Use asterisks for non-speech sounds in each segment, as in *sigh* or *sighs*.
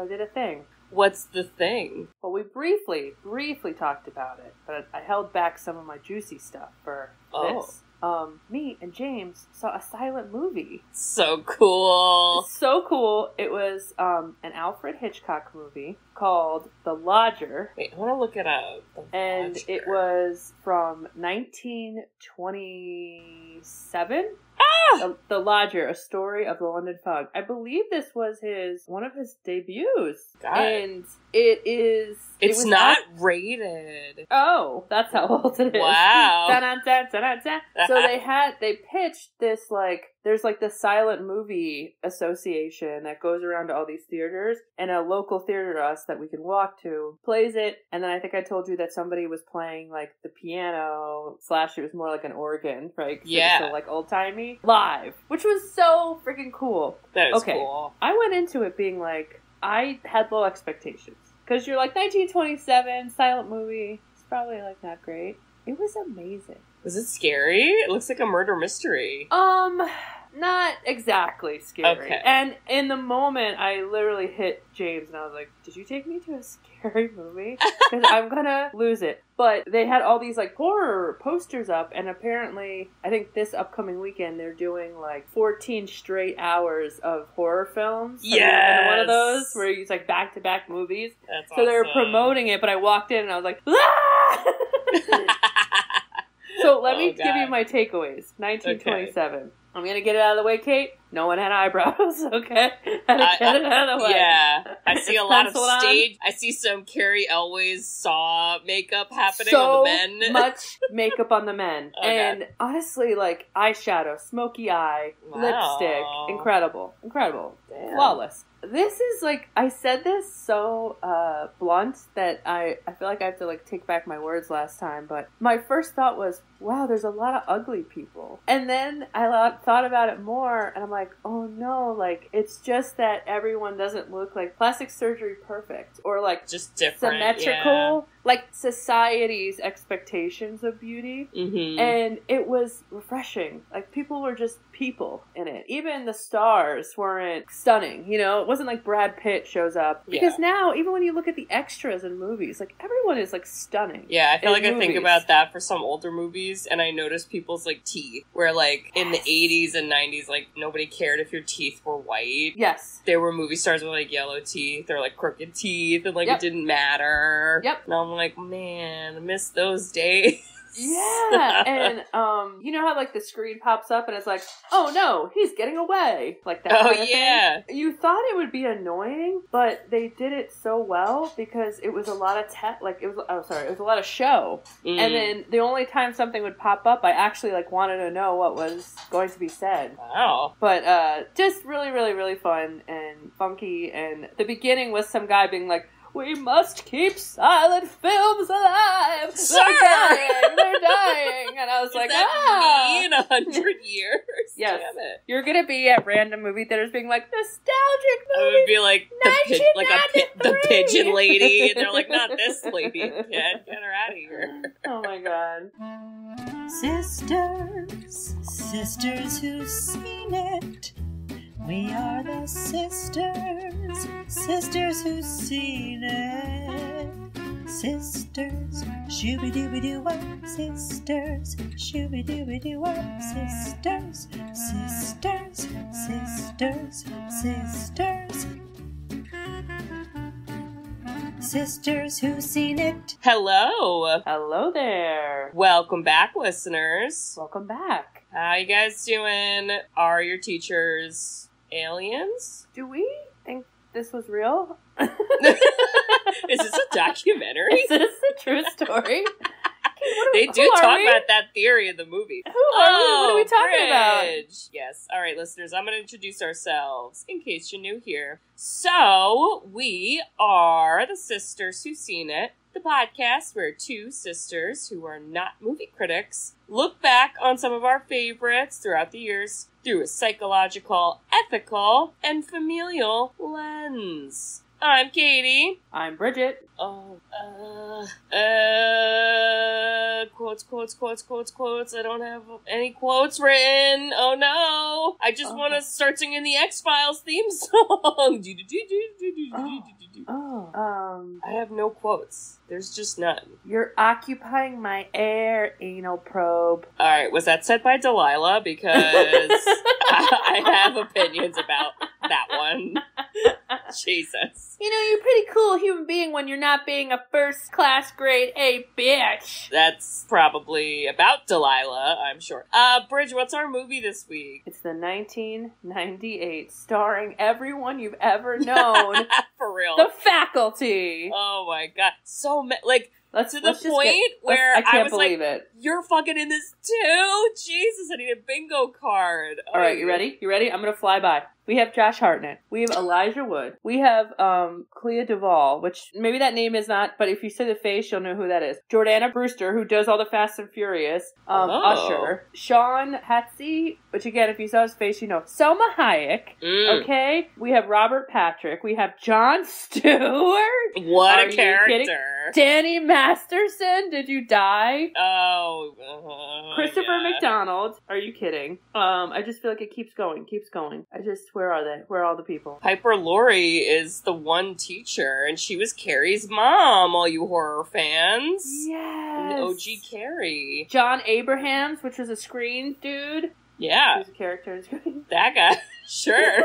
So I did a thing. What's the thing? Well, we briefly, briefly talked about it, but I held back some of my juicy stuff for Oh. this. Um, me and James saw a silent movie. So cool. So cool. It was um, an Alfred Hitchcock movie called The Lodger, Wait, I want to look it up. The and Lodger. it was from 1927. Ah! The, the Lodger, a story of the London fog. I believe this was his one of his debuts, God. and it is. it It's was not rated. Oh, that's how old it is. Wow. *laughs* Dun-dun-dun, dun-dun-dun. *laughs* so they had they pitched this like there's like the silent movie association that goes around to all these theaters and a local theater to us that we can walk to plays it and then I think I told you that somebody was playing like the piano slash it was more like an organ right Yeah. so like old timey live which was so freaking cool That is Okay. cool. I went into it being like, I had low expectations. Because you're like 1927, silent movie. It's probably like not great. It was amazing. Was it scary? It looks like a murder mystery. Um, not exactly scary. Okay. And in the moment, I literally hit James and I was like, Did you take me to a scary movie? *laughs* Because I'm gonna lose it. But they had all these like horror posters up, and apparently, I think this upcoming weekend they're doing like 14 straight hours of horror films. Have you ever been to one of those where it's like back to back movies. That's So they were awesome. promoting it, but I walked in and I was like, "Ah!" *laughs* So let Oh, me give you my takeaways. 1927. I'm gonna get it out of the way, Kate. No one had eyebrows, *laughs* okay? Had to I- get it out of the way. Yeah, I see a lot of *laughs* it on. stage. I see some Carrie Elways saw makeup happening so on the men. *laughs* much makeup on the men, Okay. and honestly, like eyeshadow, smoky eye, Wow. lipstick, incredible, incredible, Damn. flawless. This is like I said this so uh, blunt that I I feel like I have to like take back my words last time. But my first thought was, wow, there's a lot of ugly people, and then I thought about it more, and I'm like, oh no, like it's just that everyone doesn't look like plastic surgery perfect or like Just different. symmetrical, like society's expectations of beauty. Yeah. hmm And it was refreshing. Like people were just people in it. Even the stars weren't stunning. You know, it wasn't like Brad Pitt shows up. Because now, even when you look at the extras in movies, like everyone is like stunning. Yeah, I feel like I think about that for some older movies, and I notice people's like teeth, where like in the 80s and 90s, like nobody cared if your teeth were white. Yes. There were movie stars with like yellow teeth or like crooked teeth, and like Yep. it didn't matter. Yep. I'm like, man, I miss those days. Yeah, *laughs* and um, you know how like the screen pops up and it's like, oh no, he's getting away, like that. Oh, kind of thing? yeah. You thought it would be annoying, but they did it so well because it was a lot of te- like it was. Oh, sorry, it was a lot of show. Mm. And then the only time something would pop up, I actually like wanted to know what was going to be said. wow. But uh, just really, really, really fun and funky. And the beginning was some guy being like, "We must keep silent films alive. Sir!" They're dying. They're dying." And I was *laughs* Is like, that "Ah." me in a hundred *laughs* years? Yes. Damn it. You're gonna be at random movie theaters being like nostalgic I would be like the pi- like a pi- the pigeon lady, and they're like, not this *laughs* lady. Get get her out of here. Oh my god. Sisters, sisters who've seen it. We are the sisters, sisters who've seen it. Sisters, shooby dooby doo up, sisters, shooby dooby doo up, sisters, sisters, sisters, sisters. Sisters who've seen it. Hello, Hello there. welcome back, listeners. Welcome back. How you guys doing? Are your teachers aliens? Do we think this was real? *laughs* Is this a *laughs* documentary? Is this a true story? *laughs* they do talk we? about that theory in the movie. Who are we? What are we oh, talking about? Yes. All right, listeners, I'm going to introduce ourselves in case you're new here. So, we are the Sisters Who Seen It, the podcast where two sisters who are not movie critics look back on some of our favorites throughout the years through a psychological, ethical, and familial lens. I'm Katie. I'm Bridget. Oh, uh, uh, quotes, quotes, quotes, quotes, quotes. I don't have any quotes written. Oh no! I just Oh. want to start singing the X Files theme song. Oh, um, I have no quotes. There's just none. you're occupying my air, anal probe. All right, was that said by Delilah? Because *laughs* *laughs* I have opinions about that one. *laughs* *laughs* Jesus. You know, you're a pretty cool human being when you're not being a first class grade A bitch. That's probably about Delilah, I'm sure. Uh, Bridge, what's our movie this week? It's the 1998, starring everyone you've ever *laughs* known, For real. the faculty. oh my god. So, ma- like, Let's to the let's point get- where I can't was like, believe it. you're fucking in this too? Jesus, I need a bingo card. All right, you ready? You ready? I'm gonna fly by. We have Josh Hartnett. We have Elijah Wood. We have um Clea DuVall, which maybe that name is not, but if you see the face, you'll know who that is. Jordana Brewster, who does all the Fast and Furious. Um, Oh. Usher. Shawn Hatosy, which again, if you saw his face, you know. Salma Hayek. Mm, Okay. We have Robert Patrick. We have Jon *laughs* Stewart. What Are a character. Danny Masterson. Did you die? Oh, uh, Christopher yeah. McDonald. Are you kidding? Um, I just feel like it keeps going, keeps going. I just, where are they? Where are all the people? Piper Laurie is the one teacher, and she was Carrie's mom, all you horror fans. Yes. The OG Carrie. Jon Abrahams, which was a screen dude. Yeah, Who's a character in Screen. that guy. *laughs* Sure. *laughs*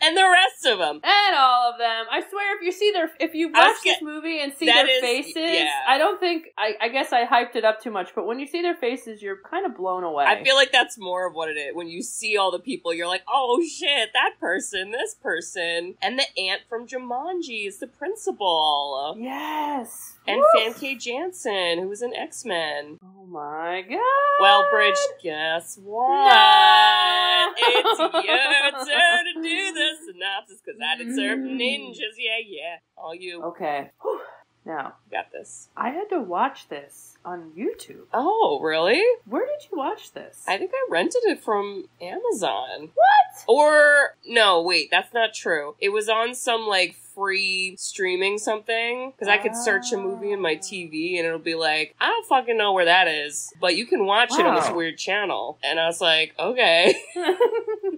and the rest of them. and all of them. I swear, if you see their, if you watch this movie and see their is- faces, yeah. I don't think. I, I guess I hyped it up too much, but when you see their faces, you're kind of blown away. I feel like that's more of what it is. When you see all the people, you're like, oh shit, that person, this person. And the aunt from Jumanji is the principal. yes. And Woof. Famke Janssen, who was in X Men. Oh my god. Well, Bridge, guess what? No. It's your turn to do synopsis because I did serve mm. ninjas. Yeah, yeah. All you Okay. Whew. Now, got this. I had to watch this on YouTube. Oh, really? Where did you watch this? I think I rented it from Amazon. what? Or no, wait, that's not true. It was on some like free streaming something because I could search a movie in my Ah. TV and it'll be like, I don't fucking know where that is, but you can watch it on this Wow. weird channel. And I was like, okay, *laughs* *laughs*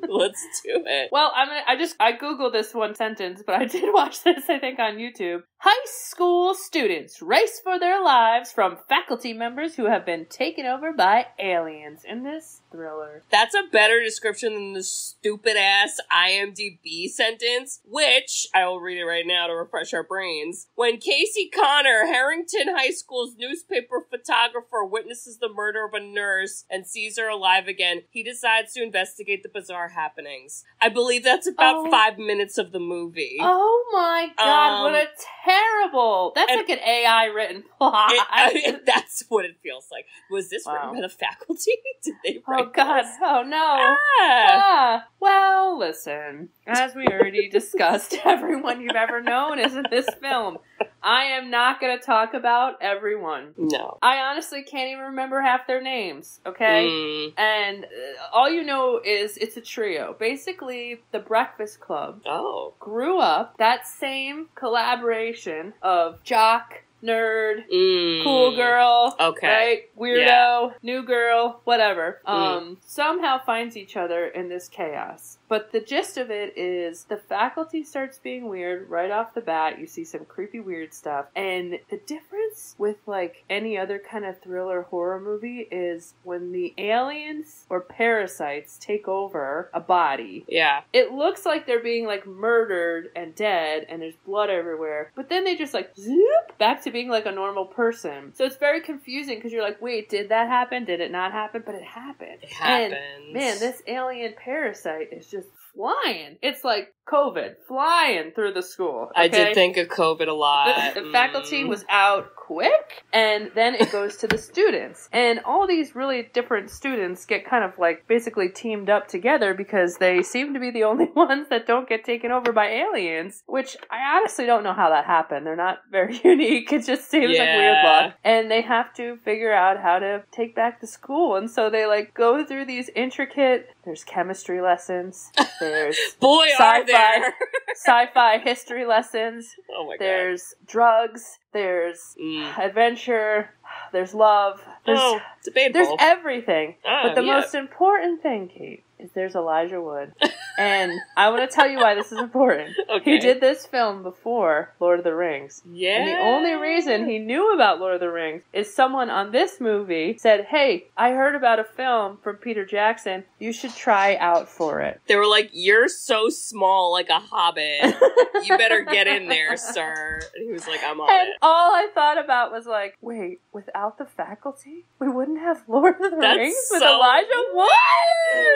let's do it. well, I'm gonna, I just I googled this one sentence, but I *laughs* did watch this I think on YouTube. High school students race for their lives from faculty members who have been taken over by aliens in this thriller. That's a better description than the stupid ass IMDb sentence, which I will read it right now to refresh our brains. When Casey Connor, Herrington High School's newspaper photographer, witnesses the murder of a nurse and sees her alive again, he decides to investigate the bizarre happenings. I believe that's about Oh. five minutes of the movie. Oh my god, what Um, a terrible! That's like an AI written plot. It- I mean, *laughs* that's what it feels like. Was this Wow. written by the faculty? *laughs* Did they write oh god, this? oh no. Ah. Ah, well, listen. As we already discussed, *laughs* everyone you've ever known is in this film. I am not going to talk about everyone. No. I honestly can't even remember half their names, okay? Mm. And uh, all you know is it's a trio. Basically, the Breakfast Club Oh. grew up that same collaboration of jock, nerd, Mm. cool girl, Okay. right? Weirdo, Yeah. new girl, whatever. Mm. Um, somehow finds each other in this chaos. But the gist of it is the faculty starts being weird right off the bat. You see some creepy, weird stuff. And the difference with like any other kind of thriller horror movie is when the aliens or parasites take over a body, Yeah. it looks like they're being like murdered and dead and there's blood everywhere but then they just like zoop back to being like a normal person so it's very confusing because you're like wait did that happen did it not happen but it happened It and happens. man this alien parasite is just flying. It's like covid flying through the school I did think of COVID a lot. the, the faculty Mm. was out quick and then it *laughs* goes to the students and all these really different students get kind of like basically teamed up together because they seem to be the *laughs* only ones that don't get taken over by aliens which i honestly don't know how that happened they're not very *laughs* unique it just seems like weird luck and they have to figure out how to take back the school and so they like go through these intricate there's chemistry lessons there's Boy, are there. *laughs* sci-fi history lessons. oh my god. There's drugs. There's Mm. adventure. There's love. There's Oh, debatable. there's everything. Oh, but the yeah. most important thing, Kate, is there's Elijah Wood, and I want to tell you why this is important. *laughs* Okay. He did this film before Lord of the Rings. Yeah. And the only reason he knew about Lord of the Rings is someone on this movie said, Hey, I heard about a film from Peter Jackson. You should try out for it. They were like, "You're so small, like a hobbit. *laughs* You better get in there, sir." And he was like, "I'm on And it." all I thought about was like, wait, without the faculty, we wouldn't have Lord of the That's Rings with so Elijah Wood.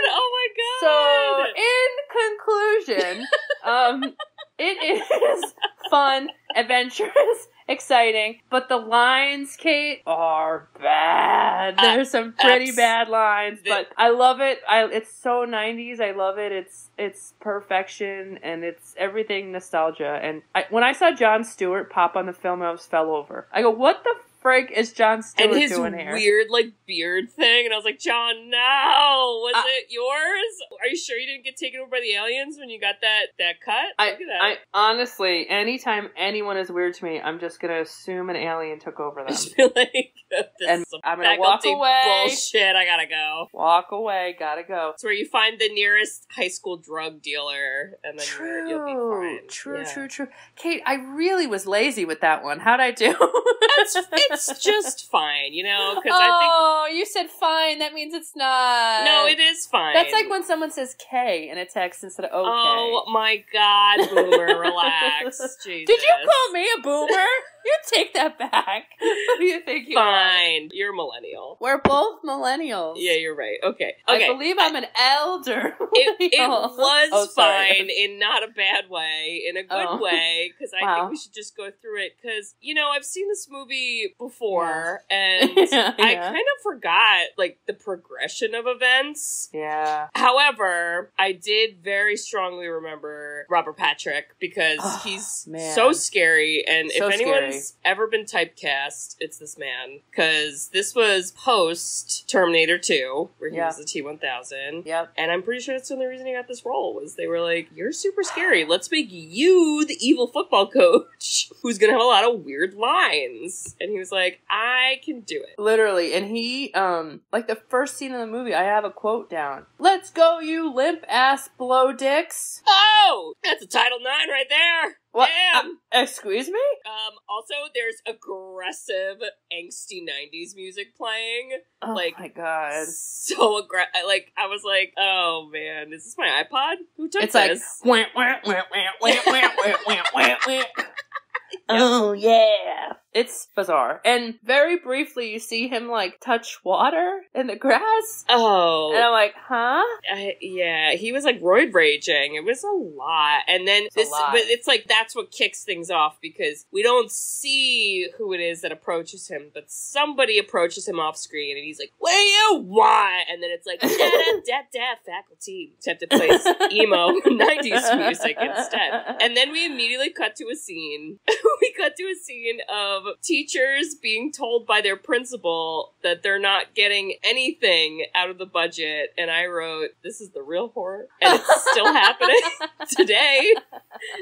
Oh my So, in conclusion, um, it is fun, adventurous, exciting, but the lines, Kate, are bad. Uh, There's some pretty bad lines, but I love it. I it's so 90s. I love it. It's it's perfection and it's everything nostalgia. And I, when I saw Jon Stewart pop on the film, I almost fell over. I go, what the frig is Jon Stewart and his doing here? weird like beard thing, and I was like, Jon, no, was I- it yours? Are you sure you didn't get taken over by the aliens when you got that that cut? I, Look at that. I honestly, anytime anyone is weird to me, I'm just gonna assume an alien took over *laughs* them. like this And I'm gonna walk away. bullshit. I gotta go. Walk away, gotta go. It's where you find the nearest high school drug dealer, and then you're, you'll be True, fine. true, Yeah. true, true. Kate, I really was lazy with that one. How'd I do? It's, *laughs* it's just fine, you know, because I oh, you said fine. That means it's not. no, it is fine. That's like when someone says K in a text instead of okay. Oh my god, boomer, *laughs* relax. Jesus. Did you call me a boomer? You take that back. *laughs* Who do you think you are? Fine. You're a millennial. We're both millennials. Yeah, you're right. Okay. Okay. I believe I'm an elder. *laughs* it, it was Oh, fine in not a bad way, in a good Oh. way, because I Wow. think we should just go through it. Because you know I've seen this movie before, *laughs* and Yeah, I yeah. kind of forgot like the progression of events. Yeah. However, I did very strongly remember Robert Patrick because Oh, he's man. so scary. And So if anyone's ever been typecast, it's this man. Because this was post Terminator 2, where he Yeah. was the T 1000. Yep. And I'm pretty sure that's the only reason he got this role was they were like, "You're super scary. Let's make you the evil football *laughs* coach who's gonna have a lot of weird lines." And he was like, "I can do it." Literally, and he, um, like the first scene in the movie, I have a quote down. Let's go, you limp ass blow dicks. Oh, that's a Title Nine right there. What? Damn. Uh, excuse me? Um, also, there's aggressive, angsty '90s music playing. Oh Like, my god. So aggressive. Like, I was like, "Oh man, is this my iPod? Who took It's like, this?" wah, wah, wah, wah, wah, wah, wah, wah, wah, wah. *laughs* Oh yeah. It's bizarre. And very briefly you see him like touch water in the grass. oh, And I'm like, huh? I, yeah, he was like roid raging. It was a lot, and then a this, but it's like that's what kicks things off because we don't see who it is that approaches him, but somebody approaches him off screen, and he's like, "What do you want?" And then it's like, "Da da da da, faculty," except it plays emo *laughs* '90s music instead. And then we immediately cut to a scene. *laughs* we cut to a scene of teachers being told by their principal that they're not getting anything out of the budget. And I wrote, This is the real horror. And it's still *laughs* happening *laughs* today.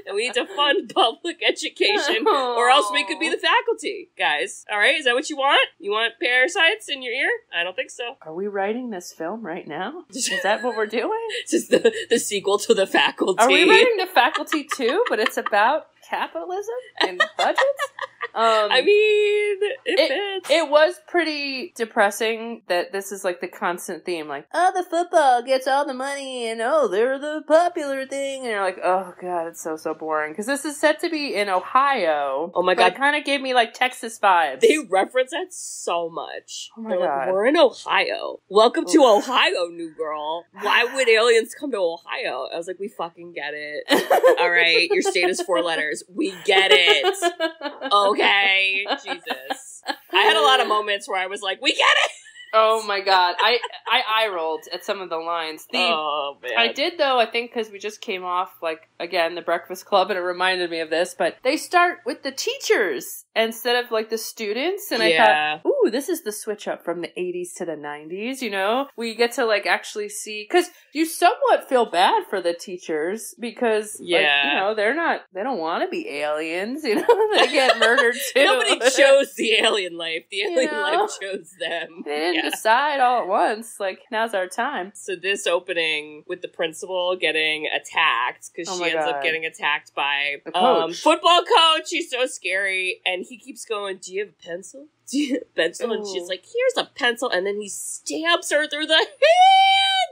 And we need to fund public education. Or else we could be the faculty, guys. All right, is that what you want? You want parasites in your ear? I don't think so. Are we writing this film right now? *laughs* Is that what we're doing? This is the, the sequel to the faculty. Are we writing the faculty too? But it's about capitalism and budgets. Um, I mean, it, It- it was pretty depressing that this is like the constant theme, like, oh, the football gets all the money, and oh, they're the popular thing, and you're like, oh god, it's so so boring because this is set to be in Ohio. Oh my God. it kind of gave me like Texas vibes. They reference that so much. Oh my They're like, God. We're in Ohio. Welcome to Ohio, new girl. Why *sighs* would aliens come to Ohio? I was like, we fucking get it. *laughs* All right, your state is four letters. We get it. *laughs* Okay, *laughs* Jesus. I had a lot of moments where I was like, we get it. Oh my god, I I eye rolled at some of the lines. The oh man, I did though. I think because we just came off like again the Breakfast Club, and it reminded me of this. But they start with the teachers instead of like the students, and I thought, ooh, this is the switch up from the 80s to the 90s, you know? We get to like actually see, cause you somewhat feel bad for the teachers because, like, Yeah. you know, they're not, they don't want to be aliens, you know? *laughs* they get murdered *laughs* too. Nobody chose the alien life. The alien know? life chose them. They didn't Yeah. Decide all at once. Like, now's our time. So this opening with the principal getting attacked because Oh she ends up getting attacked by The um, coach. football coach. He's so scary, and he keeps going. Do you have a pencil? *laughs* Do you have a pencil? And she's like, "Here's a pencil," and then he stabs her through the *laughs* hand.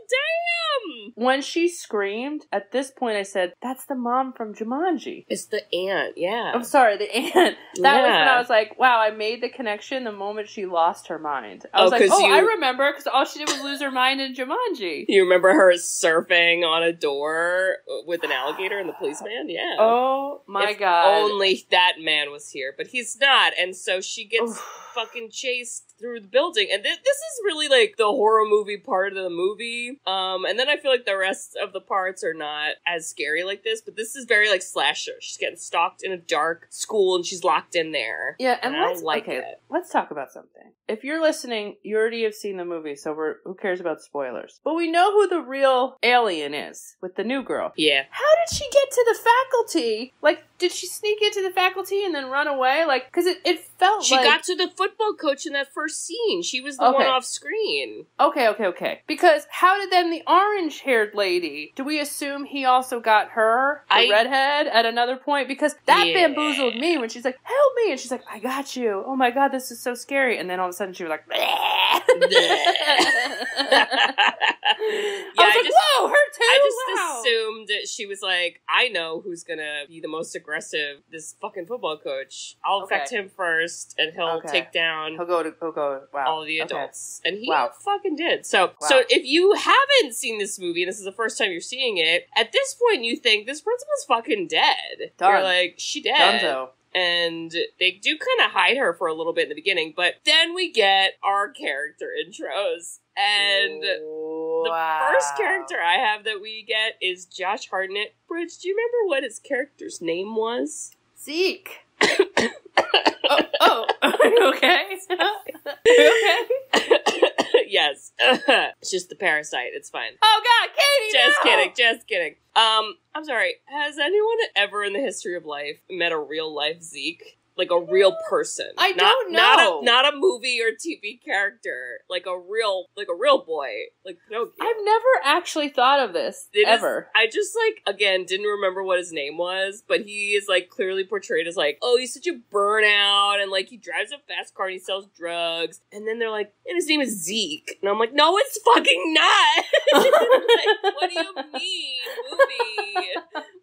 Damn! When she screamed, at this point I said, that's the mom from Jumanji. It's the aunt. Yeah. I'm sorry, the aunt. *laughs* That was when I was like, wow, I made the connection the moment she lost her mind. I Oh, was like, 'cause oh, you- I remember, because all she did was lose her mind in Jumanji. *laughs* You remember her surfing on a door with an alligator and the policeman? Yeah. Oh my If god. Only that man was here, but he's not, and so she gets fucking chased through the building. And th- this is really like the horror movie part of the movie. Um, and then I feel like the rest of the parts are not as scary like this, but this is very like slasher. She's getting stalked in a dark school and she's locked in there. Yeah, and And let's like okay, it. let's talk about something. If you're listening, you already have seen the movie, so we're who cares about spoilers? But we know who the real alien is with the new girl. Yeah. How did she get to the faculty? Like, did she sneak into the faculty and then run away? Like, because it, it felt She like got to the football coach in that first scene. She was the one off screen. Okay, okay, okay. Because how did then the orange haired lady, do we assume he also got her, the I- redhead, at another point? Because that Yeah. bamboozled me when she's like, help me. And she's like, I got you. Oh my god, this is so scary. And then all of a sudden she was like, *laughs* *laughs* I was I like, just- whoa, her too? I just Wow. assumed that she was like, I know who's gonna be the most aggressive. This fucking football coach. I'll Okay. affect him first, and he'll Okay. take down He'll go to, he'll go, wow. all the Okay. adults, and he Wow. fucking did. So, Wow. so if you haven't seen this movie, and this is the first time you're seeing it, at this point you think this principal's fucking dead. Done. You're like, she dead Dunzo. And they do kind of hide her for a little bit in the beginning, but then we get our character intros. And the first character I have that we get is Josh Hartnett. Bridge, do you remember what his character's name was? Zeke. *coughs* oh, oh, *laughs* okay? *laughs* Okay? *laughs* yes. *laughs* it's just the parasite. It's fine. Oh God, Katie! Just no! kidding. Just kidding. Um, I'm sorry. Has anyone ever in the history of life met a real life Zeke? Like a real person. I not, don't Not know. a, not a movie or TV character. Like a real, like a real boy. Like Pinocchio. I've never actually thought of this It is- ever. I just like again didn't remember what his name was, but he is like clearly portrayed as like, oh, he's such a burnout, and like he drives a fast car and he sells drugs, and then they're like, and his name is Zeke, and I'm like, no, it's fucking not. *laughs* like, what do you mean, movie?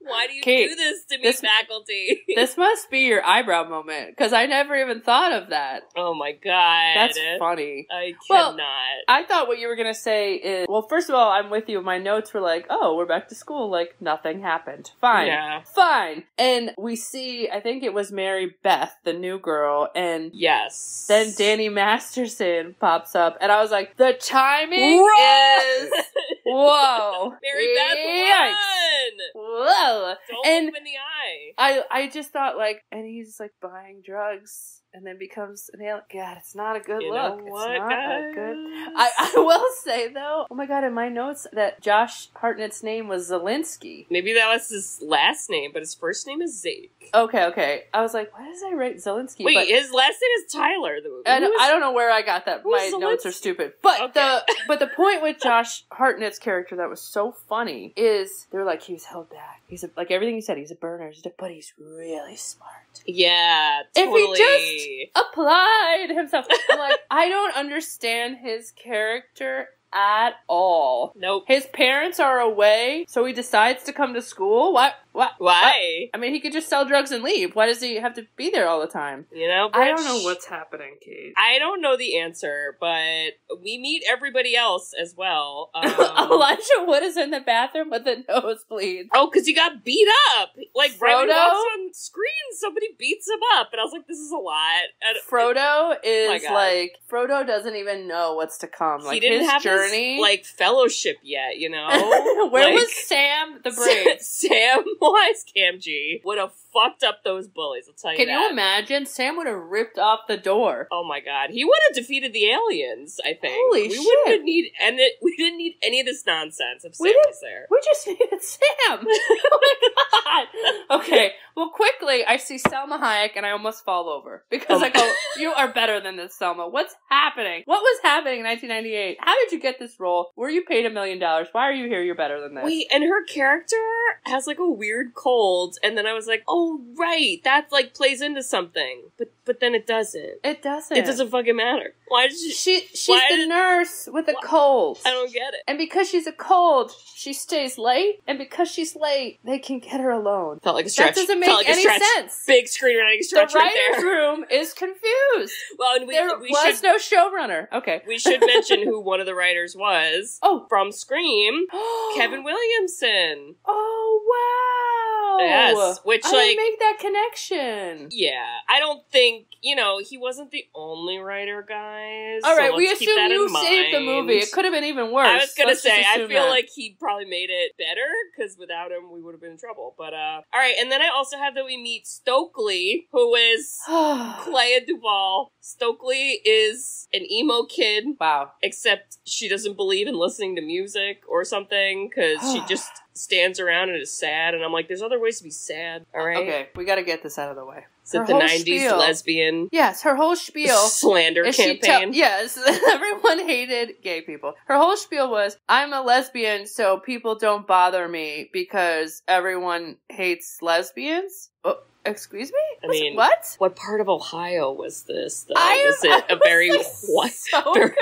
Why do you Kate, do this to me, this- faculty? this must be your eyebrow moment because I never even thought of that. oh my god, That's funny. I Well, cannot. I thought what you were gonna say is well. First of all, I'm with you. My notes were like, "Oh, we're back to school. Like nothing happened. Fine, yeah. fine." And we see, I think it was Mary Beth, the new girl, and Yes. then Danny Masterson pops up, and I was like, "The timing Run! is *laughs* whoa, Mary Beth Yikes. whoa." Don't And- look in the eye. I I just thought like, and he's like buying drugs. And then becomes an alien. God, it's not a good You look. know it's what, not a good? I, *laughs* I will say though, oh my god, in my notes that Josh Hartnett's name was Zelensky. Maybe that was his last name, but his first name is Zeke. Okay, okay. I was like, why does I write Zelensky? Wait, but, his last name is Tyler. The and I don't know where I got that. My notes are stupid. But Okay. the *laughs* but the point with Josh Hartnett's character that was so funny is they're like he was held back. He's a, like everything you said. He's a burner, but he's really smart. Yeah, If he just Applied himself. I'm like, *laughs* I don't understand his character at all. Nope. His parents are away, so he decides to come to school. What? What? Why? I mean, he could just sell drugs and leave. Why does he have to be there all the time? You know, I don't know what's happening, Kate. I don't know the answer, but we meet everybody else as well. *laughs* Um, Elijah Wood is in the bathroom with a nosebleed. oh, because he got beat up. Like right when he Frodo? walks on screen, somebody beats him up, and I was like, "This is a lot." And Frodo is like Frodo doesn't even know what's to come. Like he didn't his have journey, his, like fellowship yet, you know. *laughs* where Like- was Sam the *laughs* Brave? Sam *laughs* Wise Cam G? What have fucked up those bullies. I'll tell you Can that. you imagine? Sam would have ripped off the door. Oh my god, he would have defeated the aliens. I think. Holy we shit. wouldn't have need and it, we didn't need any of this nonsense if Sam We was there. We just needed Sam. *laughs* oh my god. Okay. Well, quickly, I see Salma Hayek and I almost fall over because Oh. I go, "You are better than this, Salma. What's happening? What was happening in 1998? How did you get this role? Were you paid a million dollars? Why are you here? You're better than this." Wait, and her character has like a weird cold, and then I was like, oh Oh, right, that like plays into something, but but then it doesn't. it doesn't. It doesn't fucking matter. Why did she? She she's the did- nurse with a Why- cold. I don't get it. And because she's a cold, she stays late. And because she's late, they can get her alone. Felt like a stretch. That doesn't make like any sense. Big screenwriting The stretch right writer's there. room is confused. *laughs* Well, and we there we was should no showrunner. Okay. we should mention who *laughs* one of the writers was Oh, from Scream. *gasps* Kevin Williamson. Oh wow! Yes, which, I like- didn't make that connection. Yeah, I don't think you know he wasn't the only writer, guys. All right, so we assume you saved the movie. It could have been even worse. I was gonna Let's say, I feel that. like he probably made it better because without him, we would have been in trouble. But uh, all right, and then I also have that we meet Stokely, who is *sighs* Clea DuVall. Stokely is an emo kid, wow. except she doesn't believe in listening to music or something because she *sighs* just stands around and is sad. And I'm like, there's other ways to be sad. All right, Okay, we got to get this out of the way. Is it the whole '90s spiel- lesbian Yes, her whole spiel. slander campaign? tell- yes, *laughs* everyone hated gay people. Her whole spiel was, "I'm a lesbian, so people don't bother me because everyone hates lesbians." Oh, excuse me? I mean, what? What part of Ohio was this? Though? *laughs* Was it a very what, so *laughs* very.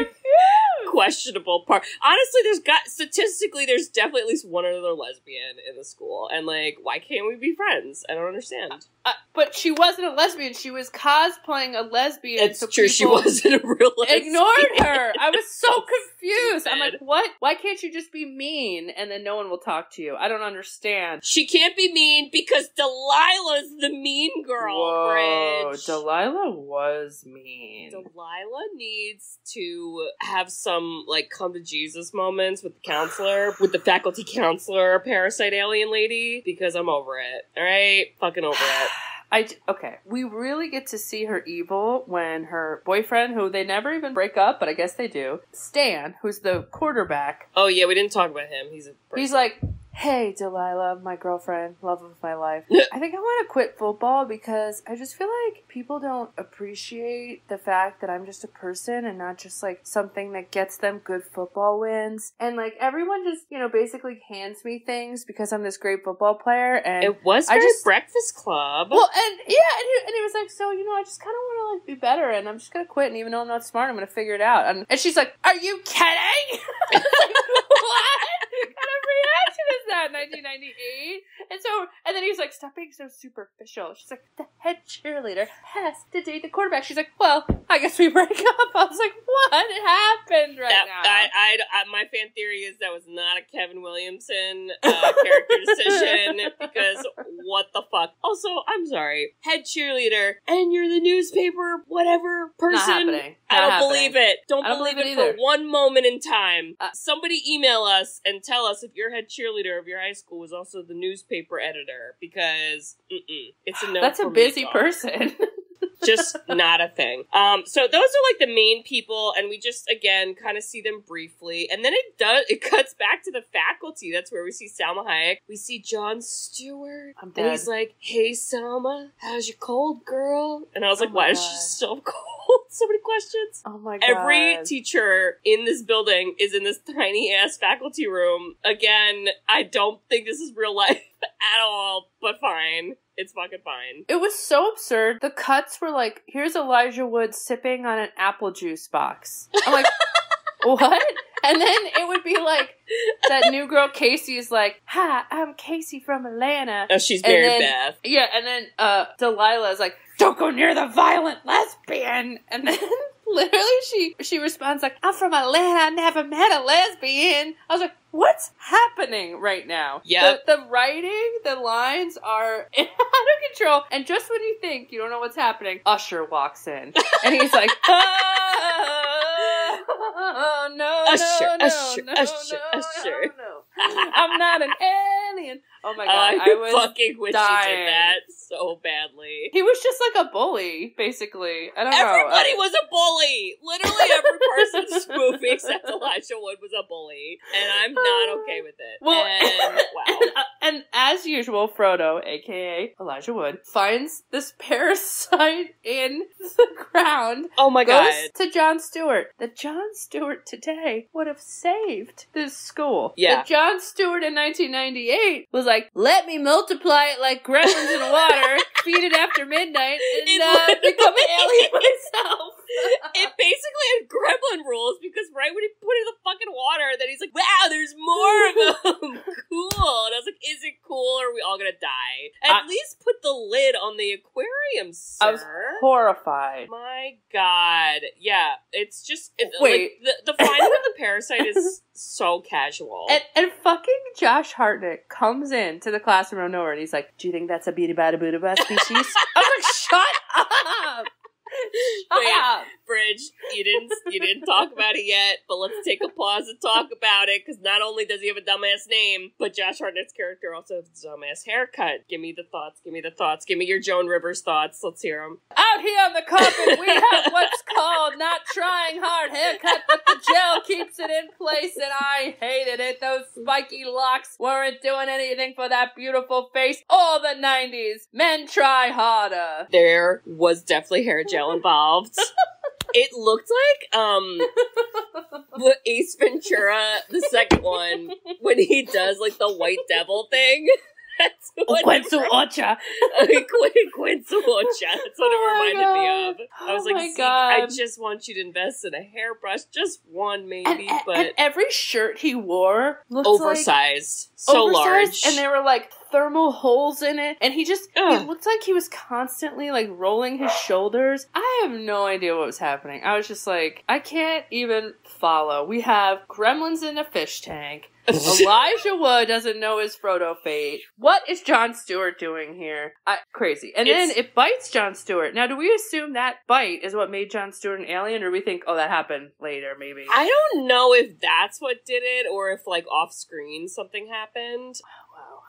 Questionable part? Honestly, there's got statistically, there's definitely at least one other lesbian in the school, and like, why can't we be friends? I don't understand. Uh, but she wasn't a lesbian. She was cosplaying a lesbian. It's so true, she wasn't a real lesbian. Ignored her. I was so *laughs* So confused. I'm like, what? Why can't you just be mean and then no one will talk to you? I don't understand. She can't be mean because Delilah's the mean girl. Whoa, Bridge. Delilah was mean. Delilah needs to have some like come to Jesus moments with the counselor, with the faculty counselor, parasite alien lady, because I'm over it. All right, fucking over it. *sighs* I okay. We really get to see her evil when her boyfriend, who they never even break up, but I guess they do, Stan, who's the quarterback, Oh yeah, we didn't talk about him. He's a he's like, "Hey, Delilah, my girlfriend, love of my life. *laughs* I think I want to quit football because I just feel like people don't appreciate the fact that I'm just a person and not just like something that gets them good football wins. And like everyone just, you know, basically hands me things because I'm this great football player and it was I just- Breakfast Club. well, and yeah, and he, and he was like, so you know, I just kind of want to like be better, and I'm just gonna quit, and even though I'm not smart, I'm gonna figure it out. And, and she's like, "Are you kidding?" *laughs* Like, *laughs* what is that? 1998, and so and then he's like, "Stop being so superficial." She's like, "The head cheerleader has to date the quarterback." She's like, "Well, I guess we break *laughs* up." I was like, "What happened right that, now?" I, I, I- my fan theory is that was not a Kevin Williamson uh, character decision *laughs* because what the fuck? Also, I'm sorry, head cheerleader, and you're the newspaper, whatever person. not happening. I don't happening. believe it. Don't, don't believe, believe it, it for one moment in time. Uh, Somebody email us and tell us if your head cheerleader of your high school was also the newspaper editor because it's a no. That's a busy person. *laughs* just not a thing. Um, so those are like the main people, and we just again kind of see them briefly, and then it does it cuts back to the faculty. That's where we see Salma Hayek. We see Jon Stewart, I'm and he's like, "Hey, Salma, how's your cold, girl?" And I was Oh like, "Why is she God. so *laughs* cold?" so many questions. oh my god! Every teacher in this building is in this tiny ass faculty room. Again, I don't think this is real life *laughs* at all, but fine. It's fucking fine. It was so absurd. The cuts were like, here's Elijah Wood sipping on an apple juice box. I'm like, *laughs* what? And then it would be like that new girl Casey is like, "Hi, I'm Casey from Atlanta." Oh, she's married then- Beth. Yeah, and then uh Delilah is like, "Don't go near the violent lesbian." And then *laughs* literally she she responds like, "I'm from Atlanta. I never met a lesbian." I was like, what's happening right now? Yep. The, the writing, the lines are *laughs* out of control. And just when you think you don't know what's happening, Usher walks in. And he's like, oh, no, Usher, no, no, Usher, no, Usher, no, Usher. no, no. I'm not an *laughs* alien. Oh my god, I, I was fucking wish you dying. did that so badly. He was just like a bully, basically. I don't Everybody know. was a bully. Literally every person in this movie except Elijah Wood was a bully, and I'm not okay with it. Well, and *laughs* wow, And, uh, and as usual, Frodo, aka Elijah Wood, finds this parasite in the ground. oh my goes god, to Jon Stewart. That Jon Stewart today would have saved this school. Yeah. That Jon Stewart in 1998 was like, "Let me multiply it like gremlins in water, *laughs* feed it after midnight, and uh, become an alien myself." It basically had gremlin rules because right when he put it in the fucking water, then he's like, "Wow, there's more of *laughs* them. cool." And I was like, "Is it cool? Or are we all gonna die? At I- least put the lid on the aquarium, sir." I was horrified. My God, yeah, it's just oh, it, Wait. like the the finding of the *laughs* parasite is so casual. And, and fucking Josh Hartnett comes in to the classroom out of nowhere and he's like, Do you think that's a beady bada booda species? *laughs* I was like, Shut up! Wait. up! Oh, bridge, you didn't you didn't talk about it yet, but let's take a pause and talk about it because not only does he have a dumbass name, but Josh Hartnett's character also has a dumbass haircut. Give me the thoughts. Give me the thoughts. Give me your Joan Rivers thoughts. Let's hear them. Out here on the carpet, we have what's called not trying hard haircut, but the gel keeps it in place, and I hated it. Those spiky locks weren't doing anything for that beautiful face. All the 90s. Men try harder. There was definitely hair gel involved. It looked like um the Ace Ventura, the second one, when he does like the white devil thing. *laughs* That's what it Quensu rem- Ocha. *laughs* Quinn Quincelocha. That's what Oh it reminded me of. I was Oh like, I just want you to invest in a hairbrush, just one maybe, and- but and every shirt he wore looked oversized, like so oversized, large. and they were like thermal holes in it, and he just Ugh. it looked like he was constantly like rolling his shoulders. I have no idea what was happening. I was just like, I can't even follow. We have gremlins in a fish tank. *laughs* Elijah Wood doesn't know his Frodo fate. What is Jon Stewart doing here? I, crazy. And It's- then it bites Jon Stewart. Now, do we assume that bite is what made Jon Stewart an alien, or we think, oh, that happened later, maybe? I don't know if that's what did it or if like off screen something happened. Oh,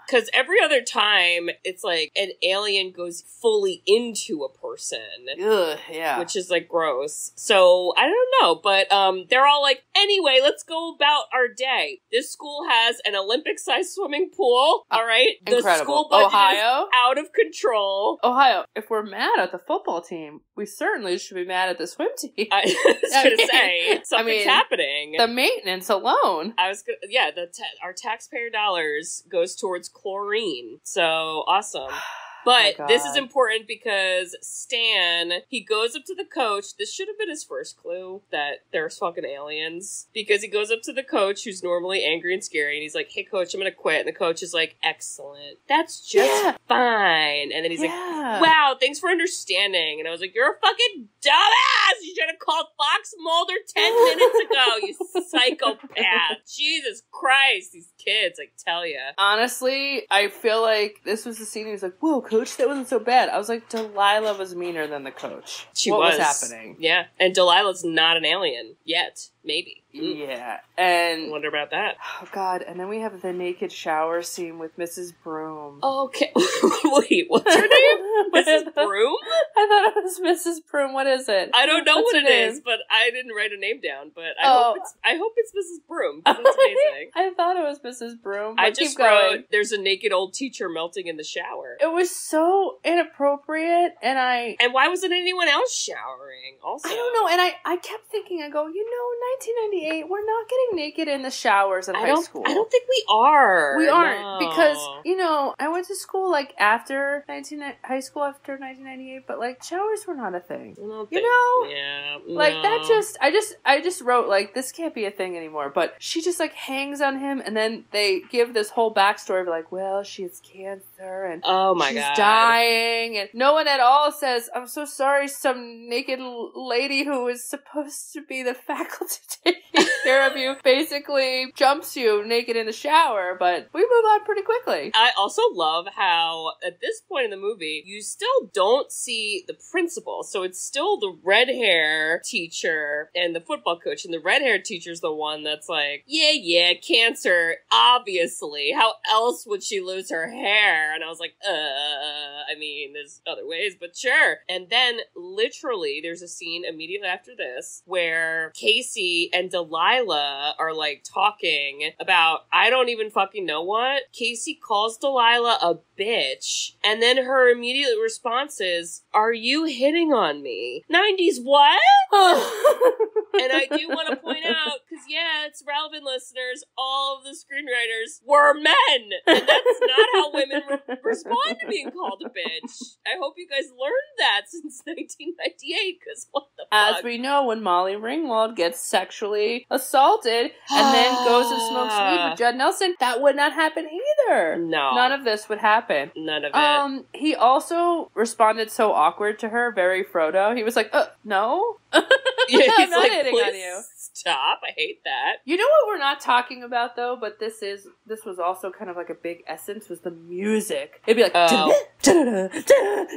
Because every other time it's like an alien goes fully into a person. Ugh, yeah. Which is like gross. So I don't know, but um they're all like, anyway, let's go about our day. This school has an Olympic sized swimming pool. All right. The Incredible. school budget is Ohio? out of control. Ohio, if we're mad at the football team, we certainly should be mad at the swim team. *laughs* I was gonna *laughs* mean- say something's mean, happening. the maintenance alone. I was gonna, yeah, the ta- our taxpayer dollars goes towards chlorine. So awesome. But Oh this is important because Stan, he goes up to the coach. This should have been his first clue that there's fucking aliens. Because he goes up to the coach who's normally angry and scary and he's like, Hey coach, I'm gonna quit. And the coach is like, Excellent. That's just Yeah. fine. And then he's like. Wow, thanks for understanding. And I was like, You're a fucking dumbass! You should have called Fox Mulder 10 *laughs* minutes ago, you psychopath. Jesus Christ, these kids, I tell ya. Honestly, I feel like this was the scene. He was like, "Whoa, coach, that wasn't so bad." I was like, Delilah was meaner than the coach. She what was. was happening? Yeah, and Delilah's not an alien yet. Maybe. Mm. Yeah, I and wonder about that. *sighs* oh god, and then we have the naked shower scene with Mrs. Broom. Okay. *laughs* Wait, what's her name? Mrs. *laughs* Broom? I thought it was Mrs. Broom. What is it? I don't know What's what it name? is, but I didn't write a name down. But I Oh. hope it's I hope it's Mrs. Broom. That's *laughs* amazing. I thought it was Mrs. Broom. I just going. wrote there's a naked old teacher melting in the shower. It was so inappropriate, and I And why wasn't anyone else showering? Also, I don't know, and I, I kept thinking, I go, you know, 1998, we're not getting naked in the showers in I high school. I don't think we are. we aren't No. because you know I went to school like after 19 high school after 1998, but like showers were not a thing. I don't You think- know, yeah, like that just I just I just wrote like this can't be a thing anymore. But she just like hangs on him, and then they give this whole backstory of like, well, she has cancer and Oh my she's god. dying, and no one at all says, "I'm so sorry." Some naked l- lady who was supposed to be the *laughs* faculty taking *laughs* care of you, basically jumps you naked in the shower, but we move on pretty quickly. I also love how at this point in the movie, you still don't see the principal. So it's still the red hair teacher and the football coach. And the red hair teacher's the one that's like, yeah, yeah, cancer, obviously. How else would she lose her hair? And I was like, uh, I mean, there's other ways, but sure. And then literally, there's a scene immediately after this where Casey and Delilah are like talking about, I don't even fucking know what. Casey calls Delilah a bitch. And then her immediate response is, Are you hitting on me? 90s what? *laughs* and I do want to point out, because yeah, it's relevant listeners, all of the screenwriters were men. And that's not how women re- respond to being called a bitch. I hope you guys learned that since *laughs* 1998, because what the As we know, when Molly Ringwald gets sexually assaulted and then goes and smokes weed with *sighs* Judd Nelson, that would not happen either. no. None of this would happen. None of it. Um, he also responded so awkward to her, very Frodo. He was like, uh, no? *laughs* *laughs* yeah, I'm he's not like, hitting on you." Stop. I hate that. You know what we're not talking about though, but this is this was also kind of like a big essence was the music. It'd be like Oh.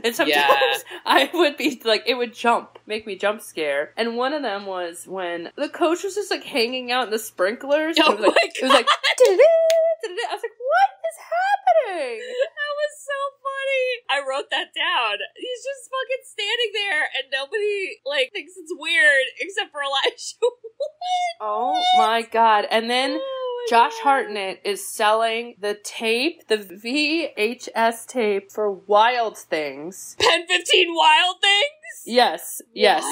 And sometimes Yeah. *laughs* I would be like it would jump, make me jump scare. And one of them was when the coach was just like hanging out in the sprinklers. Oh it was like, my It was like "Da-da-da, da-da-da." I was like, what is happening? That was so funny. I wrote that down. He's just fucking standing there and nobody like thinks it's weird except for Elijah. *laughs* what? Oh my god! And then. Oh Josh God. Hartnett is selling the tape, the VHS tape for Wild Things. Pen 15 Wild Things? Yes, yes.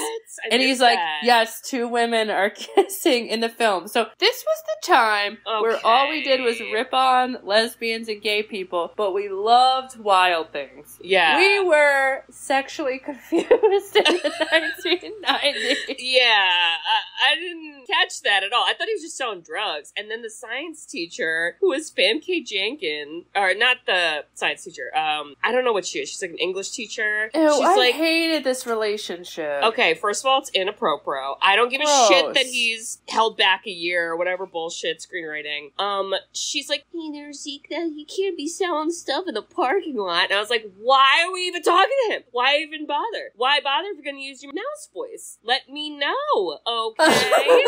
And he's missed like, that. yes, two women are *laughs* kissing in the film. So this was the time where all we did was rip on lesbians and gay people, but we loved Wild Things. Yeah. We were sexually *laughs* confused in the *laughs* 1990s. Yeah, I, I didn't catch that at all. I thought he was just selling drugs. And then the science teacher, who was Famke Jenkins, or not the science teacher, um, I don't know what she is. She's like an English teacher. Ew, She's I like, hated this relationship. Okay, first of all, it's inappropriate. I don't give a shit that he's held back a year or whatever bullshit screenwriting. Um, she's like, hey there, Zeke, that you can't be selling stuff in the parking lot. And I was like, why are we even talking to him? Why even bother? Why bother if you're gonna use your mouse voice? Let me know, okay? *laughs*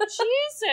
Jesus.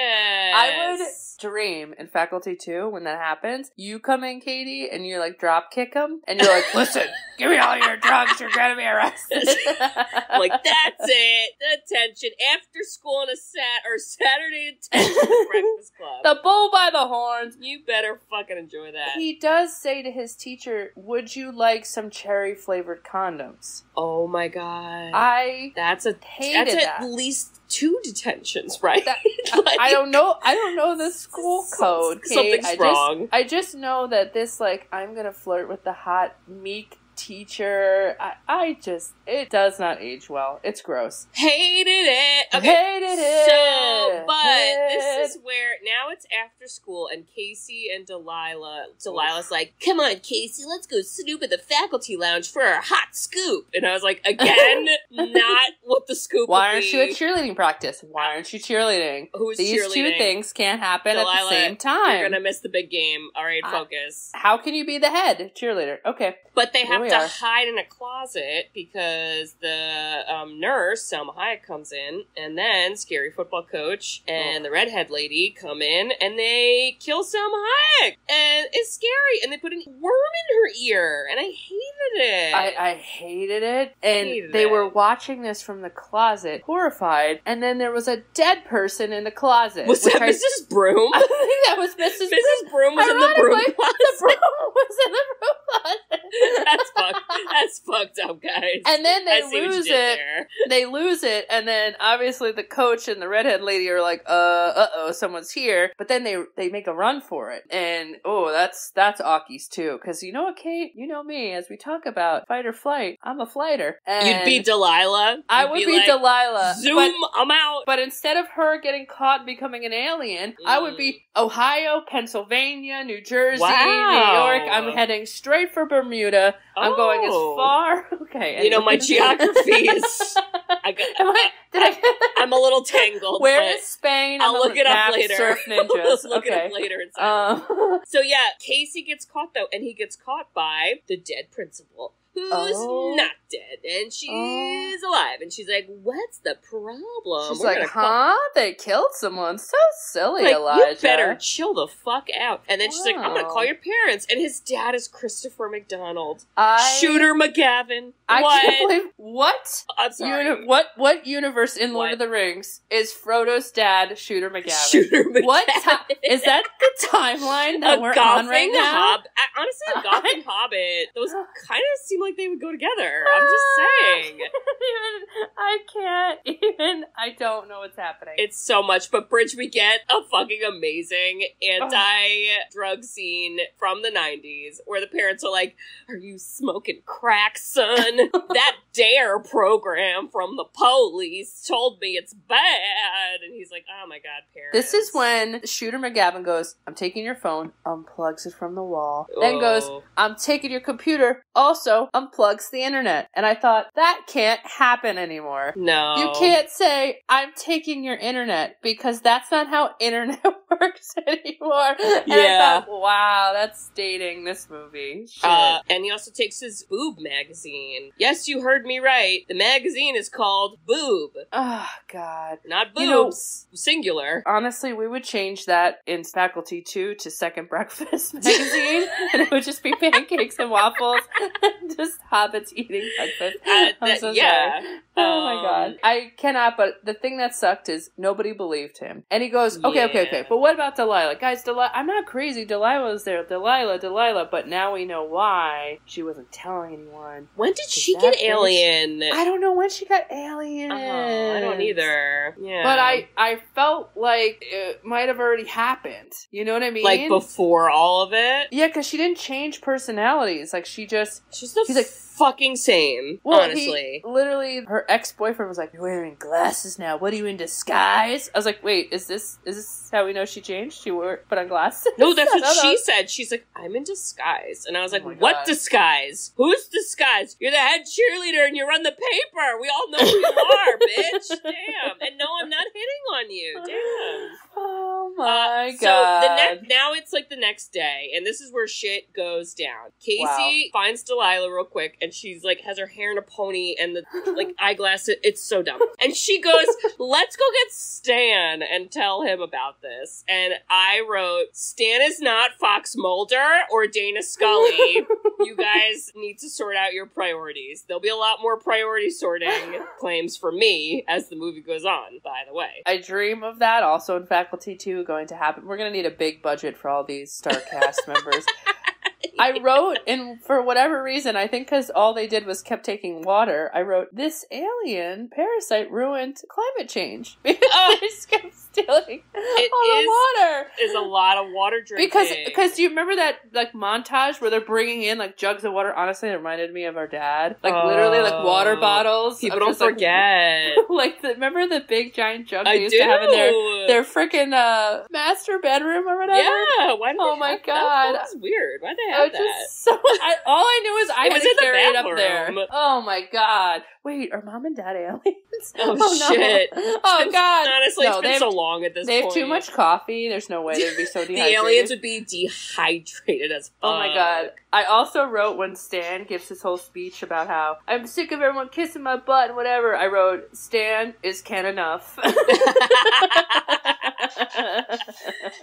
I would dream in faculty too when that happens. You come in, Katie, and you're like drop kick him, and you're like, *laughs* "Listen, give me all your drugs. You're gonna be arrested." *laughs* *laughs* Like, that's it. The Attention. After school on a sat or Saturday detention *laughs* breakfast club. the bull by the horns. You better fucking enjoy that. He does say to his teacher, "Would you like some cherry flavored condoms?" oh my god. I that's a hated that's that. at least two detentions, *laughs* right? That- Like, I don't know. I don't know the school code. Kate. something's I just, wrong. I just know that this, like, I'm gonna flirt with the hot meek teacher. I, I just, it does not age well. It's gross. Hated it. Okay. Hated it. So, but Hated- this is where now it's after school, and Casey and Delilah. Delilah's like, "Come on, Casey, let's go snoop at the faculty lounge for our hot scoop." And I was like, "Again, *laughs* not what the scoop." Why aren't you at cheerleading practice? Why aren't you cheerleading? Who's These two things can't happen at the same time. You're gonna miss the big game. All right, I- focus. How can you be the head cheerleader? Okay. But they have we to are. hide in a closet because the um, nurse, Salma Hayek, comes in, and then Scary Football Coach and Oh. the redhead lady come in, and they kill Salma Hayek. And it's scary. And they put a worm in her ear, and I hated it. I, I hated it. And Hated they it. were watching this from the closet, horrified. And then there was a dead person in the closet. was that I, Mrs. Broom? *laughs* I think that was Mrs. Mrs. Broom was in the broom *laughs* closet. The broom *laughs* was in the robot. That's fucked. That's fucked up, guys. And then they see what you lose it. there. They lose it, and then obviously the coach and the redhead lady are like, "Uh, uh oh, someone's here." But then they they make a run for it, and oh, that's that's Aki's too, because you know what, Kate, you know me. As we talk about fight or flight, I'm a flighter. And You'd be Delilah. I You'd would be, like, Delilah. Zoom, But I'm out. But instead of her getting caught becoming an alien, I would Mm. be Ohio, Pennsylvania, New Jersey, Wow. New York. I'm heading straight for Bermuda. I'm going as Oh. far. *laughs* Okay. You know, my geography is. *laughs* I got, Am I- did I that? I'm a little tangled. Where is Spain? I'll look it up later. Surf *laughs* ninjas. look okay. it up later. Um, So yeah, Casey gets caught though, and he gets caught by the dead principal, who's Oh. not dead, and she's oh. alive, and she's like, "What's the problem?" she's We're like, call- huh? They killed someone. So silly, Like, Elijah. you better chill the fuck out. And then she's like, I'm gonna call your parents. And his dad is Christopher McDonald. I, Shooter McGavin. I what? can't believe what. I'm sorry. Uni- what what universe in Lord What? of the Rings is Frodo's dad Shooter *laughs* McGavin? Shooter McGavin. What ti- is that the timeline that a we're on right now? hob- I- honestly, a *laughs* golfing hobbit. Those *gasps* kind of seem like they would go together. I'm just *laughs* saying. I can't even. I don't know what's happening. It's so much, but Bridge, we get a fucking amazing anti-drug scene from the '90s, where the parents are like, "Are you smoking crack, son? *laughs* that Dare program from the police told me it's bad." And he's like, "Oh my god, parents!" This is when Shooter McGavin goes, I'm taking your phone, unplugs it from the wall, then goes, Oh. I'm taking your computer, also unplugs the internet. And I thought, that can't happen anymore. "No, You can't say, I'm taking your internet, because that's not how *laughs* internet *laughs* works anymore. And Yeah. I thought, wow, that's dating this movie. Shit. Uh, and he also takes his boob magazine. Yes, you heard me right. The magazine is called Boob, oh, God. not You know- boobs, singular. Honestly, we would change that in Faculty 2 to Second Breakfast *laughs* magazine, and it would just be pancakes and waffles, and just hobbits eating breakfast. Uh, *laughs* I'm that- so sorry. Oh my Um, god. I cannot, but the thing that sucked is nobody believed him. And he goes, okay, okay, Yeah. okay, but what about Delilah? Guys, Delilah, I'm not crazy. Delilah was there. Delilah, Delilah, but now we know why she wasn't telling anyone. When did she get bitch- alien? I don't know when she got alien. Uh, I don't either. Yeah. But I, I felt like it might have already happened. You know what I mean? like before all of it. Yeah, because she didn't change personalities. Like she just She's the She's like- fucking same. Well, honestly. he, literally, her ex boyfriend was like, "You're wearing glasses now. What are you in disguise?" I was like, "Wait, is this is this how we know she changed? She wore put on glasses?" No, that's *laughs* what she said. She's like, I'm in disguise. And I was like, Oh what God. disguise? Who's disguise? You're the head cheerleader and you run the paper. We all know who you are, *laughs* bitch. Damn. And no, I'm not hitting on you. Damn. Oh my Uh, so god! the next now it's like the next day, and this is where shit goes down. Casey finds Delilah real quick, and she's like has her hair in a pony and the like *laughs* eyeglasses. It's so dumb. And she goes, "Let's go get Stan and tell him about this." And I wrote, "Stan is not Fox Mulder or Dana Scully. *laughs* you guys need to sort out your priorities. There'll be a lot more priority sorting claims for me as the movie goes on. By the way." I dream of that also in Faculty 2 going to happen. We're going to need a big budget for all these star cast members. *laughs* I wrote, and for whatever reason, I think because all they did was kept taking water, I wrote, This alien parasite ruined climate change. *laughs* Uh, because Oh. they just kept *laughs* stealing It all is- the water. is a lot of water drinking. Because, because do you remember that like montage where they're bringing in like jugs of water? Honestly, it reminded me of our dad. Like literally, like water Oh. bottles. people don't just, forget. *laughs* Like, the, remember the big giant jug I they used do. to have in their their freaking uh, master bedroom or whatever? yeah. Why? Oh my God. That? That's weird. Why they I have was that? so. I, all I knew is I It had was to in the carry it up there. Oh my god! Wait, are mom and dad aliens? Oh, *laughs* no. shit. Oh god! Honestly, No, it's been so long at this They have too much coffee. There's no way they'd be so dehydrated. *laughs* The aliens would be dehydrated as fuck. Oh my god. I also wrote when Stan gives his whole speech about how I'm sick of everyone kissing my butt and whatever. I wrote Stan is can enough. *laughs*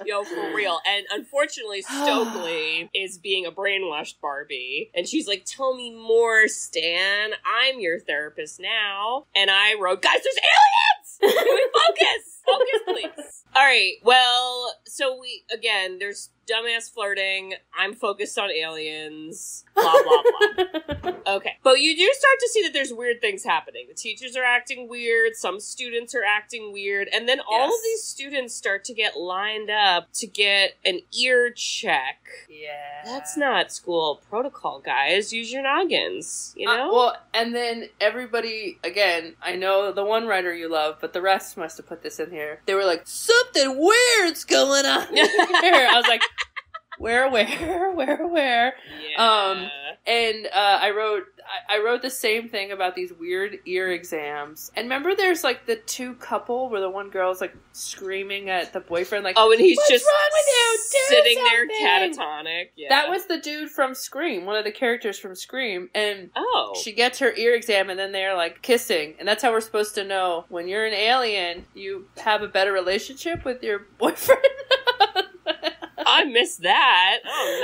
Yo, for real. And unfortunately, Stokely *sighs* is being a brainwashed Barbie. And she's like, Tell me more, Stan. I'm your therapist now. And I wrote, Guys, there's aliens! Can we *laughs* focus? Focus, please. All right. Well, so we, again, there's dumbass flirting. I'm focused on aliens. Blah, blah, blah. *laughs* Okay. But you do start to see that there's weird things happening. The teachers are acting weird, some students are acting weird, and then all of these students start to get lined up to get an ear check. yeah. That's not school protocol, guys. Use your noggins, you Uh, know? well, and then everybody, again, I know the one writer you love, but the rest must have put this in here. They were like, something weird's going on *laughs* here. I was like, where, where, *laughs* where, where? yeah. um, And uh, I wrote, I, I wrote the same thing about these weird ear exams. And remember, there's like the two couple where the one girl's like screaming at the boyfriend, like, Oh, and he's What's just wrong with you? Do sitting there catatonic. Yeah. That was the dude from Scream, one of the characters from Scream, and Oh. she gets her ear exam, and then they're like kissing, and that's how we're supposed to know when you're an alien, you have a better relationship with your *laughs* boyfriend. *laughs* I missed that. Oh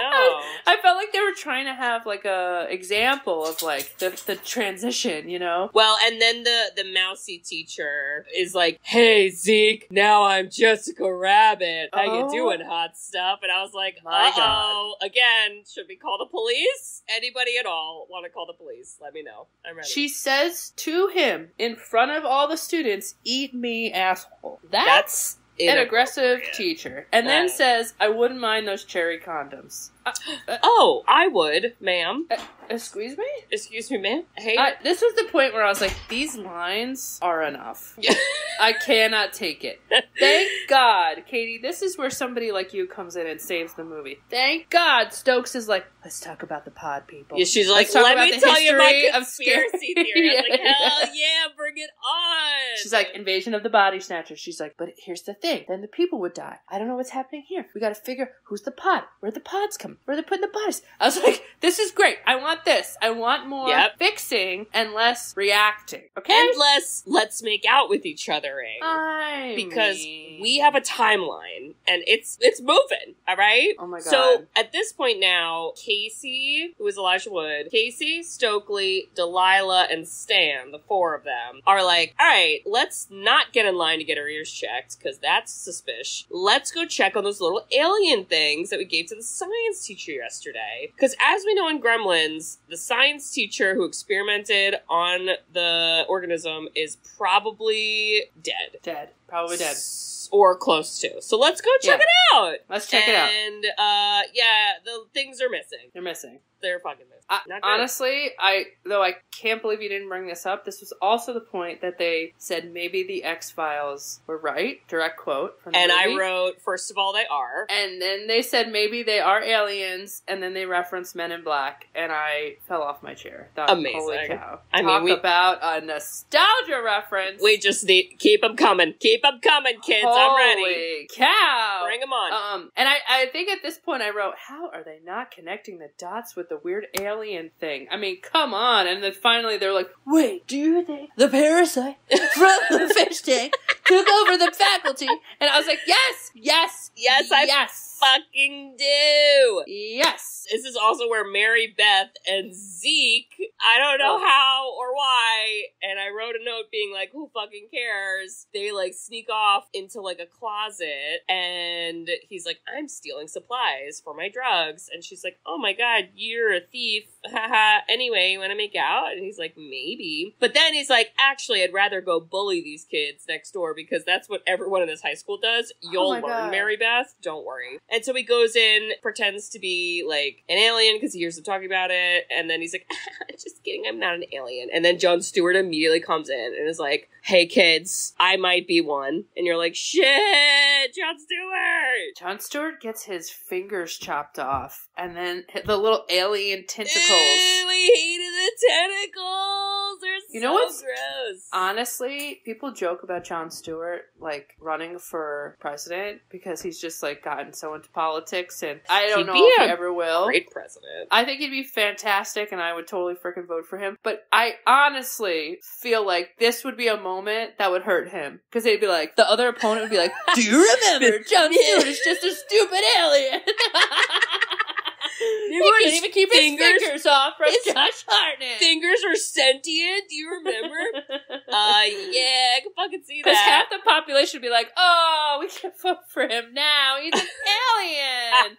no! I felt like they were trying to have like a example of like the the transition, you know. Well, and then the the mousy teacher is like, "Hey Zeke, now I'm Jessica Rabbit. How Oh. you doing, hot stuff?" And I was like, My "Uh oh, again. Should we call the police? Anybody at all want to call the police? Let me know. I'm ready." She says to him in front of all the students, "Eat me, asshole." That's, That's an aggressive teacher, and then says, "I wouldn't mind those cherry condoms." Uh, uh, Oh, I would, ma'am. uh, excuse me. Excuse me, ma'am. Hey. This was the point where I was like, "These lines are enough. *laughs* I cannot take it." Thank *laughs* God, Katie. This is where somebody like you comes in and saves the movie. Thank God, Stokes is like, "Let's talk about the pod people." Yeah, she's like, let about me the tell you my history of scary- conspiracy theory. I was like, *laughs* hell yeah. bring it on. She's like, invasion of the body snatchers. She's like, but here's the thing. Then the people would die. I don't know what's happening here. We gotta figure who's the pod. Where the pods come. Where they're putting the bodies. I was *laughs* like, this is great. I want this. I want more Yep. fixing and less reacting. Okay? and less, let's make out with each other, I because mean- we have a timeline and it's it's moving all right? Oh my god. so at this point now casey who is elijah wood casey stokely delilah and stan the four of them are like all right let's not get in line to get our ears checked because that's suspicious. Let's go check on those little alien things that we gave to the science teacher yesterday. Because as we know in gremlins the science teacher who experimented on the organism is probably dead dead. Probably dead. S- Or close to. So let's go check Yeah. it out. Let's check it out. And uh yeah, the things are missing. They're missing. They're fucking missing. I, honestly, I though I can't believe you didn't bring this up. This was also the point that they said maybe the X Files were right. Direct quote from the and I wrote, first of all, they are. And then they said maybe they are aliens, and then they referenced Men in Black, and I fell off my chair. Thought, Amazing. Holy cow! I mean, Talk we- about a nostalgia reference. We just need keep them coming. Keep them coming, kids. I'm ready. Cow! Bring them on. Um, and I, I think at this point I wrote, how are they not connecting the dots with the weird alien thing? I mean, come on. And then finally they're like, wait, do you think the parasite *laughs* from the fish tank took over the faculty? And I was like, yes, yes, Yes, yes, Fucking do. yes. This is also where Mary Beth and Zeke, I don't know Oh. how or why, and I wrote a note being like, who fucking cares? They like sneak off into like a closet and he's like, I'm stealing supplies for my drugs. And she's like, oh my god, you're a thief. *laughs* Haha. anyway, you want to make out? And he's like, maybe. But then he's like, actually, I'd rather go bully these kids next door because that's what everyone in this high school does. Oh You'll Oh learn, God. Mary Beth. Don't worry. And so he goes in, pretends to be like an alien because he hears them talking about it, and then he's like, *laughs* "Just kidding, I'm not an alien." And then Jon Stewart immediately comes in and is like, "Hey kids, I might be one," and you're like, "Shit, Jon Stewart." Jon Stewart gets his fingers chopped off, and then the little alien tentacles. Ew, we hated the tentacles. They're You so know what's- gross. Honestly, people joke about Jon Stewart like running for president because he's just like gotten so into politics, and I don't He'd know if he ever will. Great president. I think he'd be fantastic, and I would totally freaking vote for him. But I honestly feel like this would be a moment that would hurt him because they'd be like, the other opponent would be like, "Do you *laughs* remember Jon Stewart is just a stupid alien." *laughs* he were can't even keep fingers- his fingers off from *laughs* his Josh Hartnett. Fingers are sentient. Do you remember? *laughs* uh, yeah, I can fucking see Because that. half the population would be like, "Oh, we can't vote for him now. He's an *laughs* alien."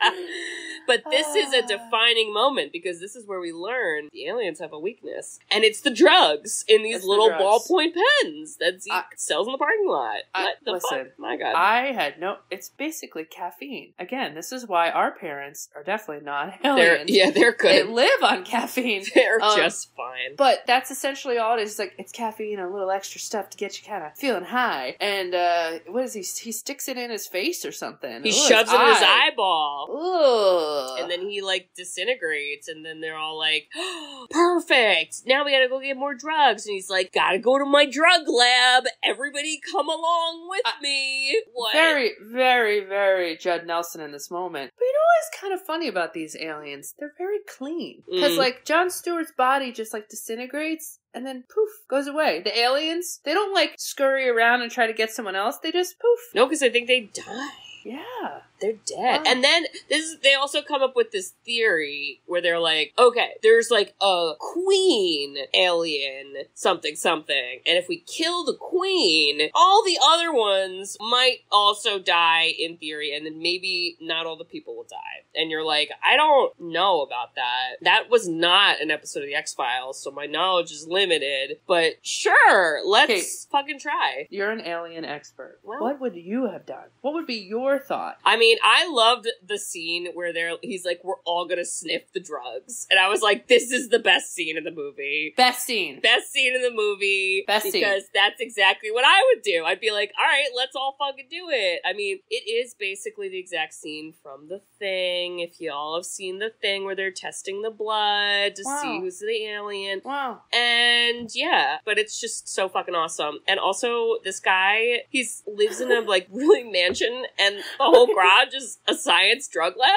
but this is a Ah. defining moment because this is where we learn the aliens have a weakness, and it's the drugs in these It's little drugs. ballpoint pens that Zeke I- sells in the parking lot. I- what the listen, fuck? My God. I had no. It's basically caffeine. Again, this is why our parents are definitely not They're, yeah, they're good. They live on caffeine. *laughs* They're Um, just fine. But that's essentially all it is. Like it's caffeine and a little extra stuff to get you kind of feeling high. And uh what is he? He sticks it in his face or something. He Ooh, shoves it in his eyeball. Ugh. And then he like disintegrates, and then they're all like, *gasps* "Perfect! Now we gotta go get more drugs." And he's like, "Gotta go to my drug lab. Everybody, come along with Uh, me." What? very, very, very Judd Nelson in this moment. But you know what's kind of funny about these aliens? They're very clean. Because, Mm. like, Jon Stewart's body just, like, disintegrates and then poof, goes away. The aliens, they don't, like, scurry around and try to get someone else. They just poof. no, because I think they die. Yeah. They're dead. And then this is, they also come up with this theory where they're like, okay, there's like a queen alien something something. And if we kill the queen, all the other ones might also die in theory and then maybe not all the people will die. And you're like, I don't know about that. That was not an episode of the X-Files, so my knowledge is limited, but sure, let's Okay. fucking try. You're an alien expert. Well- what would you have done? What would be your thought? I mean, I loved the scene where they're he's like, "We're all gonna sniff the drugs," and I was like, "This is the best scene in the movie." Best scene. Best scene in the movie Best scene. because that's exactly what I would do. I'd be like, "All right, let's all fucking do it." I mean, it is basically the exact scene from The Thing. If y'all have seen The Thing, where they're testing the blood to Wow. see who's the alien, Wow. and yeah, but it's just so fucking awesome. And also, this guy, he's lives in a like *laughs* really mansion, and the whole garage *laughs* is a science drug lab.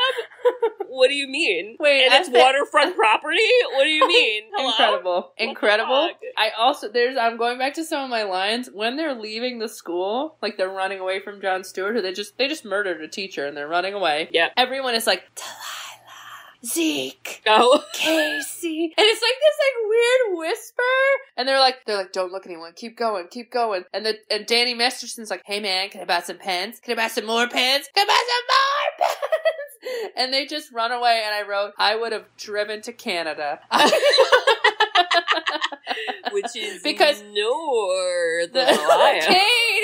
What do you mean? *laughs* Wait, and it's waterfront property. What do you *laughs* mean? Hello? Incredible. Incredible. I also there's I'm going back to some of my lines when they're leaving the school, like they're running away from Jon Stewart, or they just they just murdered a teacher and they're running away. Yep. Everyone is like, Zeke, Oh, *laughs* Casey. And it's like this like weird whisper. And they're like they're like, Don't look at anyone, keep going, keep going. And the and Danny Masterson's like, Hey man, can I buy some pens? Can I buy some more pens? Can I buy some more *laughs* pens? And they just run away and I wrote, I would have driven to Canada. *laughs* which is Because- north The- Ohio.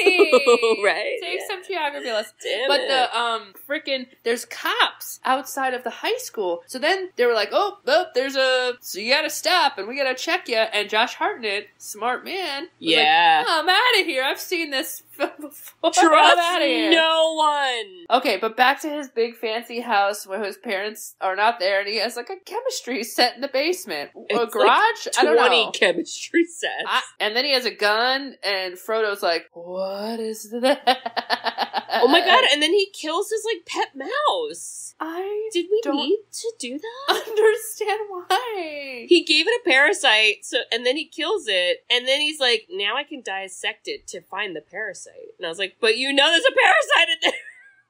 *laughs* Right, Take yeah. some geography lessons. Damn But it. the um freaking there's cops outside of the high school. So then they were like, oh, oh there's a so you gotta stop and we gotta check you. And Josh Hartnett, smart man, yeah. like, "Oh, I'm out of here. I've seen this film *laughs* before. Trust out of here. no one. Okay, but back to his big fancy house where his parents are not there, and he has like a chemistry set in the basement, a It's like garage. I don't Twenty know. chemistry sets. I, and then he has a gun, and Frodo's like, "What is that?" Oh my god! And then he kills his like pet mouse. I Did we Don't- need to do that? *laughs* understand why. He gave it a parasite, so and then he kills it, and then he's like, "Now I can dissect it to find the parasite." And I was like, "But you know, there's a parasite in there.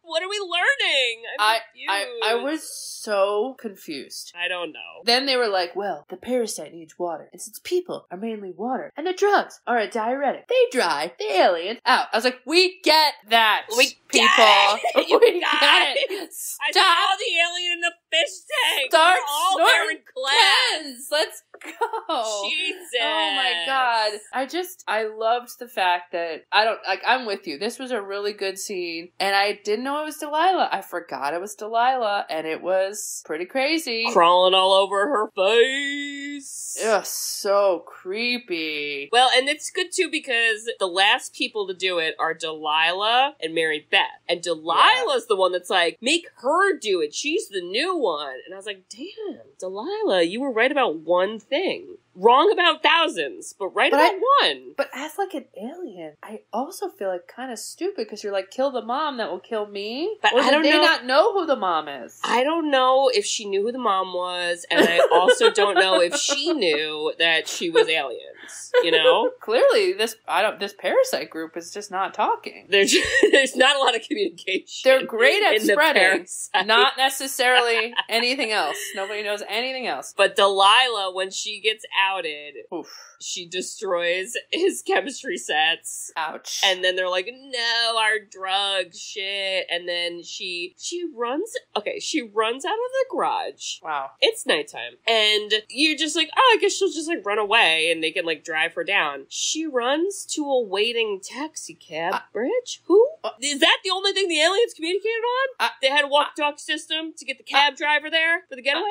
What are we learning?" I, I, I was so confused. I don't know. Then they were like, well, the parasite needs water. And since people are mainly water, and the drugs are a diuretic, they dry the aliens out. I was like, we get that, We people. get it. *laughs* *laughs* We got get it. it. I saw the alien in the fish tank. Start We're all there in snorting class. pens. Let's go. Jesus. Oh my god. I just I loved the fact that I don't like I'm with you. This was a really good scene and I didn't know it was Delilah. I forgot it was Delilah and it was pretty crazy. Crawling all over her face. Ugh, so creepy. Well, and it's good too because the last people to do it are Delilah and Mary Beth. And Delilah's the one that's like, make her do it. She's the new one. And I was like, damn, Delilah, you were right about one thing. Wrong about thousands, but right But about one. But as like an alien, I also feel like kind of stupid because you're like, kill the mom that will kill me. But or I don't they know- not know who the mom is? I don't know if she knew who the mom was, and I also don't know if she *laughs* knew that she was aliens. You know? *laughs* Clearly, this I don't. This parasite group is just not talking. *laughs* There's there's not a lot of communication. They're great at spreading, not necessarily anything else. Nobody knows anything else. But Delilah, when she gets outed, Oof. she destroys *laughs* his chemistry sets. Ouch. And then they're like, "No, our drugs, shit." And then she she runs. Okay, she runs out of the garage. wow. It's nighttime, and you're just like, "Oh, I guess she'll just like run away, and they can like drive her down." She runs to a waiting taxi cab Uh, bridge. Who uh, is that? The only thing the aliens communicated on? Uh, they had a walk-talk system to get the cab driver there for the getaway.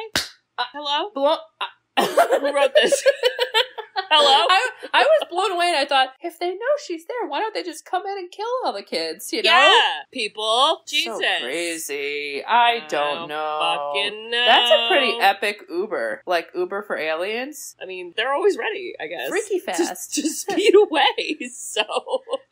uh, Hello, Blow. Who wrote this? *laughs* Hello? I, I was blown away and I thought, if they know she's there, why don't they just come in and kill all the kids? You know? Yeah, people. Jesus. So crazy. I I don't know. Fucking know. That's a pretty epic Uber. Like Uber for aliens. I mean, they're always ready, I guess. Freaky *laughs* fast. just *laughs* speed away. So.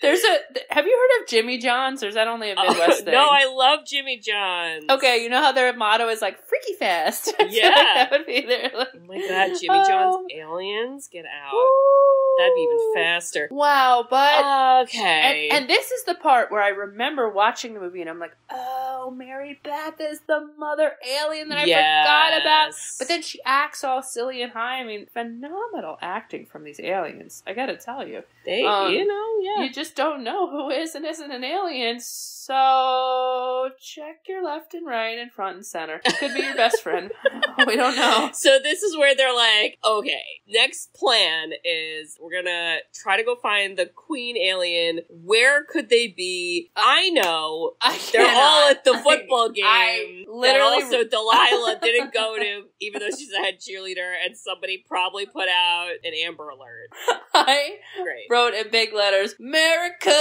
There's a. Have you heard of Jimmy John's? Or is that only a oh, Midwest *laughs* thing? no, I love Jimmy John's. Okay, you know how their motto is like freaky fast. Feel like Yeah. that would be their. Like, Oh my god, Jimmy John's Oh. aliens? Get out. Ooh. That'd be even faster. Wow, but Okay. And, and this is the part where I remember watching the movie and I'm like, oh, Mary Beth is the mother alien that I forgot about. But then she acts all silly and high. I mean, phenomenal acting from these aliens. I gotta tell you. they, um, you know, yeah. You just don't know who is and isn't an alien, so check your left and right and front and center. Could be your best friend. *laughs* we don't know. *laughs* So this is where they're like, okay, next plan is we're gonna try to go find the queen alien. Where could they be? I know I they're all at the I- football game. I literally- also *laughs* Delilah didn't go to, even though she's a head cheerleader, and somebody probably put out an Amber Alert. I Great. wrote in big letters, America!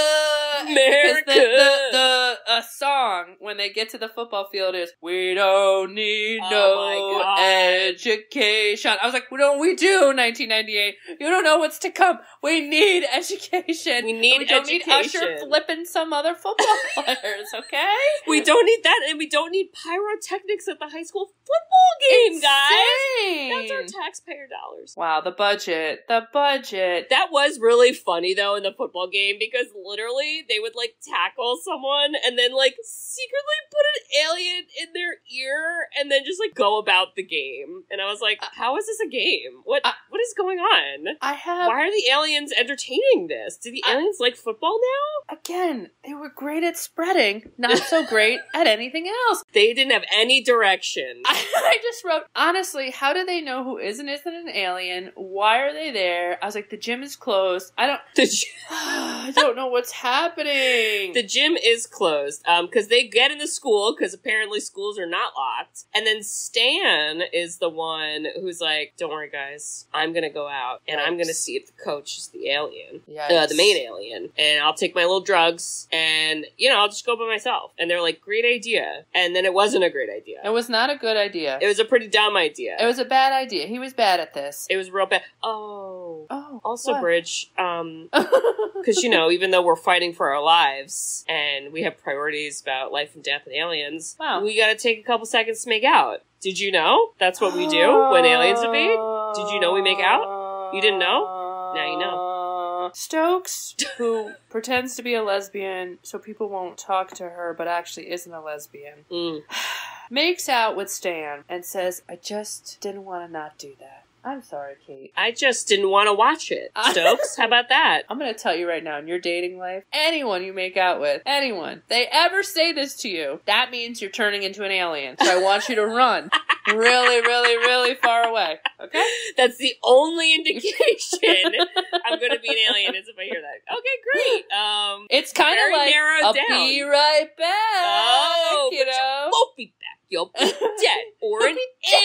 America! The, the, the uh, song, when they get to the football field, is, We don't need Oh no education. I was like, What don't we do, 1998? You don't know what's to come. We need education. We need we don't need Usher flipping some other football *laughs* players, okay? We don't need that, and we don't need pyrotechnics at the high school football game, guys. That's our taxpayer dollars. Wow, the budget. The budget. That was really funny though in the football game because literally they would like tackle someone and then like secretly put an alien in their ear and then just like go about the game. And I was like, how is this a game? What Uh, what is going on? I have Why are the aliens entertaining this? Do the I- aliens like football now? again, they were great at spreading, not so *laughs* great at anything else. They didn't have any direction. I, *laughs* I just wrote, honestly, how do they know who is and isn't an alien? Why are they there? I was like, the gym is closed. I don't, the, *sighs* gy- I don't know what's happening. the gym is closed um because they get in the school because apparently schools are not locked and then stan is the one who's like don't worry guys i'm gonna go out and i'm gonna see if the coach is the alien uh, the main alien and i'll take my little drugs and you know i'll just go by myself and they're like great idea and then it wasn't a great idea It was not a good idea. it was a pretty dumb idea It was a bad idea. He was bad at this. it was real bad oh oh, also what? bridge um *laughs* because you know even though we're fighting for our lives and we have priorities about life and death and aliens Wow. we gotta take a couple seconds to make out did you know that's what we do when aliens invade Did you know we make out? You didn't know? Now you know. Stokes, who *laughs* pretends to be a lesbian so people won't talk to her, but actually isn't a lesbian, *sighs* Mm. makes out with Stan and says, I just didn't want to not do that. I'm sorry, Kate. i just didn't want to watch it *laughs* stokes how about that I'm going to tell you right now in your dating life, anyone you make out with, anyone, they ever say this to you, that means you're turning into an alien. So I want you to run *laughs* really, really, really far away. Okay? that's the only indication i'm gonna be an alien is if i hear that okay great um It's kind of like, I'll down. be right back. Oh, you know? won't be back you'll be *laughs* dead or an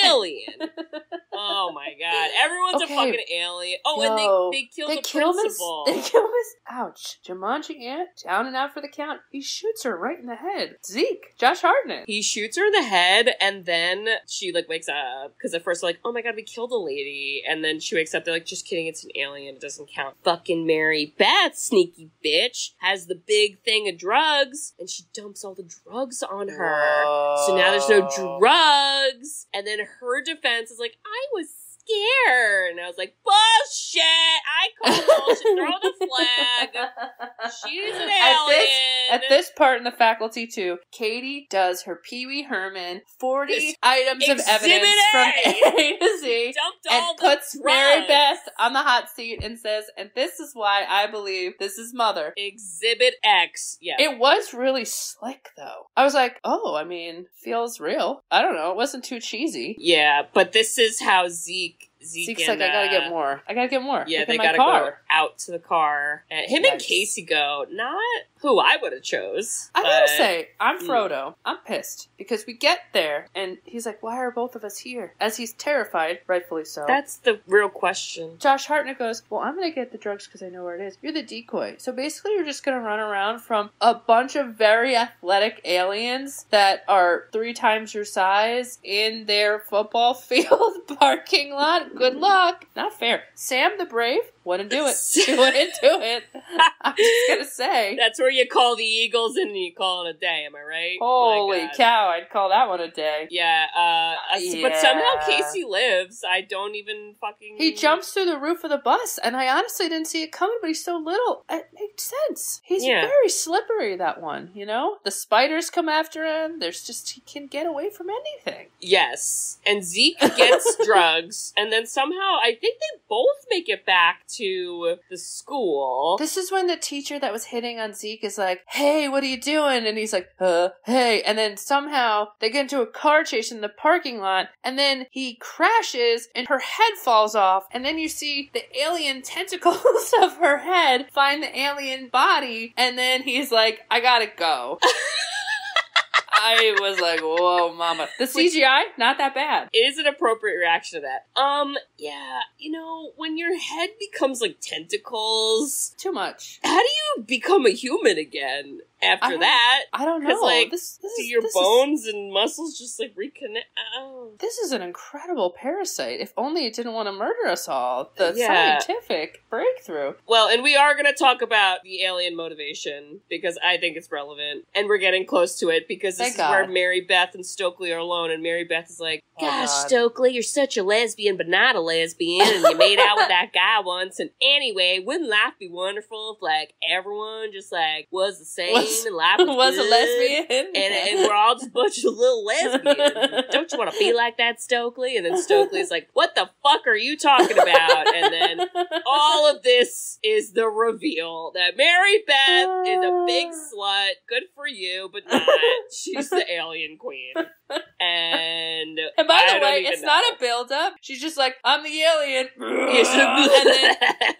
alien *laughs* oh my god everyone's Okay. a fucking alien oh Yo, and they, they killed they the kill principal They kill Miss. Ouch! Jumanji Aunt down and out for the count. He shoots her right in the head. Zeke, Josh Hartnett. He shoots her in the head, and then she like wakes up because at first like, "Oh my god, we killed a lady," and then she wakes up. They're like, "Just kidding, it's an alien. It doesn't count." Fucking Mary Beth, sneaky bitch, has the big thing of drugs, and she dumps all the drugs on her. So now there's no Whoa. Oh. drugs, and then her defense is like, "I was." Scared, and I was like, "Bullshit! I call bullshit. Throw the flag." *laughs* She's an At this- alien. At this part in the faculty too, Katie does her Pee Wee Herman forty This items of evidence A. from *laughs* A to Z. dumped and puts Mary. Beth on the hot seat and says, and this is why I believe this is mother. Exhibit X. Yeah. It was really slick though. I was like, oh, I mean, feels real. I don't know. It wasn't too cheesy. yeah, but this is how Zeke week. Zeke Zeke's and, like, I gotta uh, get more. I gotta get more. Yeah, Look they gotta car. go out to the car. And him and Casey go. Not who I would have chose. I gotta say, I'm Mm. Frodo. I'm pissed because we get there and he's like, "Why are both of us here?" As he's terrified, rightfully so. that's the real question. Josh Hartnett goes, Well, I'm going to get the drugs because I know where it is. You're the decoy. So basically, you're just going to run around from a bunch of very athletic aliens that are three times your size in their football *laughs* field parking lot. Good luck. Not fair. Sam the Brave wouldn't do it. *laughs* *laughs* She wouldn't do it. I'm just to *laughs* say. That's where you call the Eagles and you call it a day. Am I right? Holy cow, I'd call that one a day. Yeah, uh, but somehow Casey lives. I don't even fucking. He jumps through the roof of the bus, and I honestly didn't see it coming, but he's so little. It makes sense. He's Yeah. very slippery, that one, you know? The spiders come after him. There's just, he can get away from anything. Yes, and Zeke gets drugs, and then somehow I think they both make it back to the school. This is when the teacher that was hitting on Zeke is like, hey, what are you doing? And he's like, uh, hey. And then somehow they get into a car chase in the parking lot, and then he crashes, and her head falls off. And then you see the alien *laughs* tentacles of her head find the alien body, and then he's like, I gotta go. *laughs* I was like, whoa, mama. The CGI, not that bad. It is an appropriate reaction to that. Um, yeah, you know, when your head becomes like tentacles, Too much. how do you become a human again after don't- that? I don't know. like, this, this is, your this is- bones and muscles just like reconnect? Oh. This is an incredible parasite. If only it didn't want to murder us all. The Yeah. scientific breakthrough. Well, and we are going to talk about the alien motivation because I think it's relevant, and we're getting close to it because this Thank is where Mary Beth and Stokely are alone, and Mary Beth is like, Oh, "Gosh, God. Stokely, you're such a lesbian, but not a lesbian, and you made out with that guy once. And anyway, wouldn't life be wonderful if like everyone just like was the same Was- and life was, *laughs* Was a lesbian. And, and we're all just a bunch of little lesbians. *laughs* Don't you want to be like that, Stokely? And then Stokely's like, "What the fuck are you talking about?" And then all of this is the reveal that Mary Beth is a big *laughs* slut. Good for you, but not. She's the alien queen. And, And by the way, it's know. not a build up. She's just like, I'm the alien. And then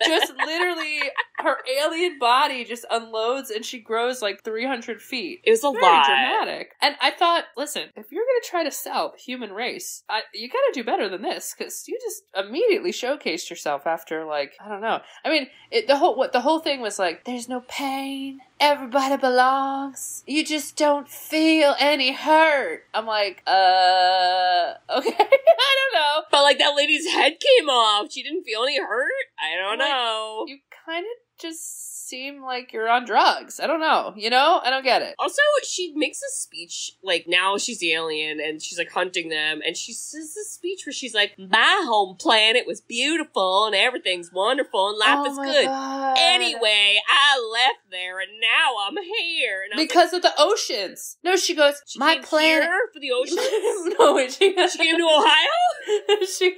just literally her alien body just unloads and she grows like 300 feet. it was a Very lot. dramatic. And I thought, listen, if you're going to try to sell the human race, I, you got to do better than this because you just immediately showcased yourself after like I don't know. I mean, it, the whole what the whole thing was like, there's no pain. Everybody belongs. You just don't feel any hurt. I'm like, uh, *laughs* okay. I don't know. But like that lady's head came off. She didn't feel any hurt. I don't Like, know. You kind of just seem like you're on drugs. I don't know. You know? I don't get it. Also, she makes a speech like now she's the alien and she's like hunting them, and she says this speech where she's like, mm-hmm. "My home planet was beautiful and everything's wonderful and life Oh is good." God. Anyway, I left there and now I'm here. And I was Because of the oceans. No, she goes, she my planet. for the oceans? *laughs* no, wait, she, she came to Ohio. *laughs* she,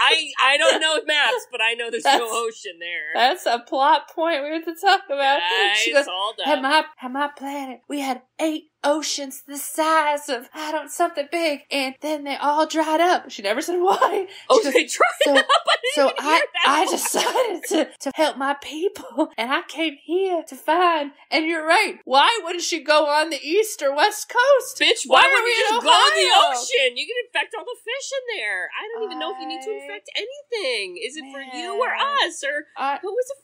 I I don't *laughs* know maps, but I know there's no ocean there. that's a plot point we have to talk about. she Guys, goes, at my, at my planet, we had eight oceans the size of, I don't, something big, and then they all dried up. She never said why. Oh, She goes, they tried so- up. I So I, I decided to, to help my people, *laughs* and I came here to find. And you're right. Why wouldn't she go on the east or west coast? Bitch, Why why, would we you just go in the ocean? You can infect all the fish in there. I don't even know if you need to infect anything. Is it for you or us? Or I, who is it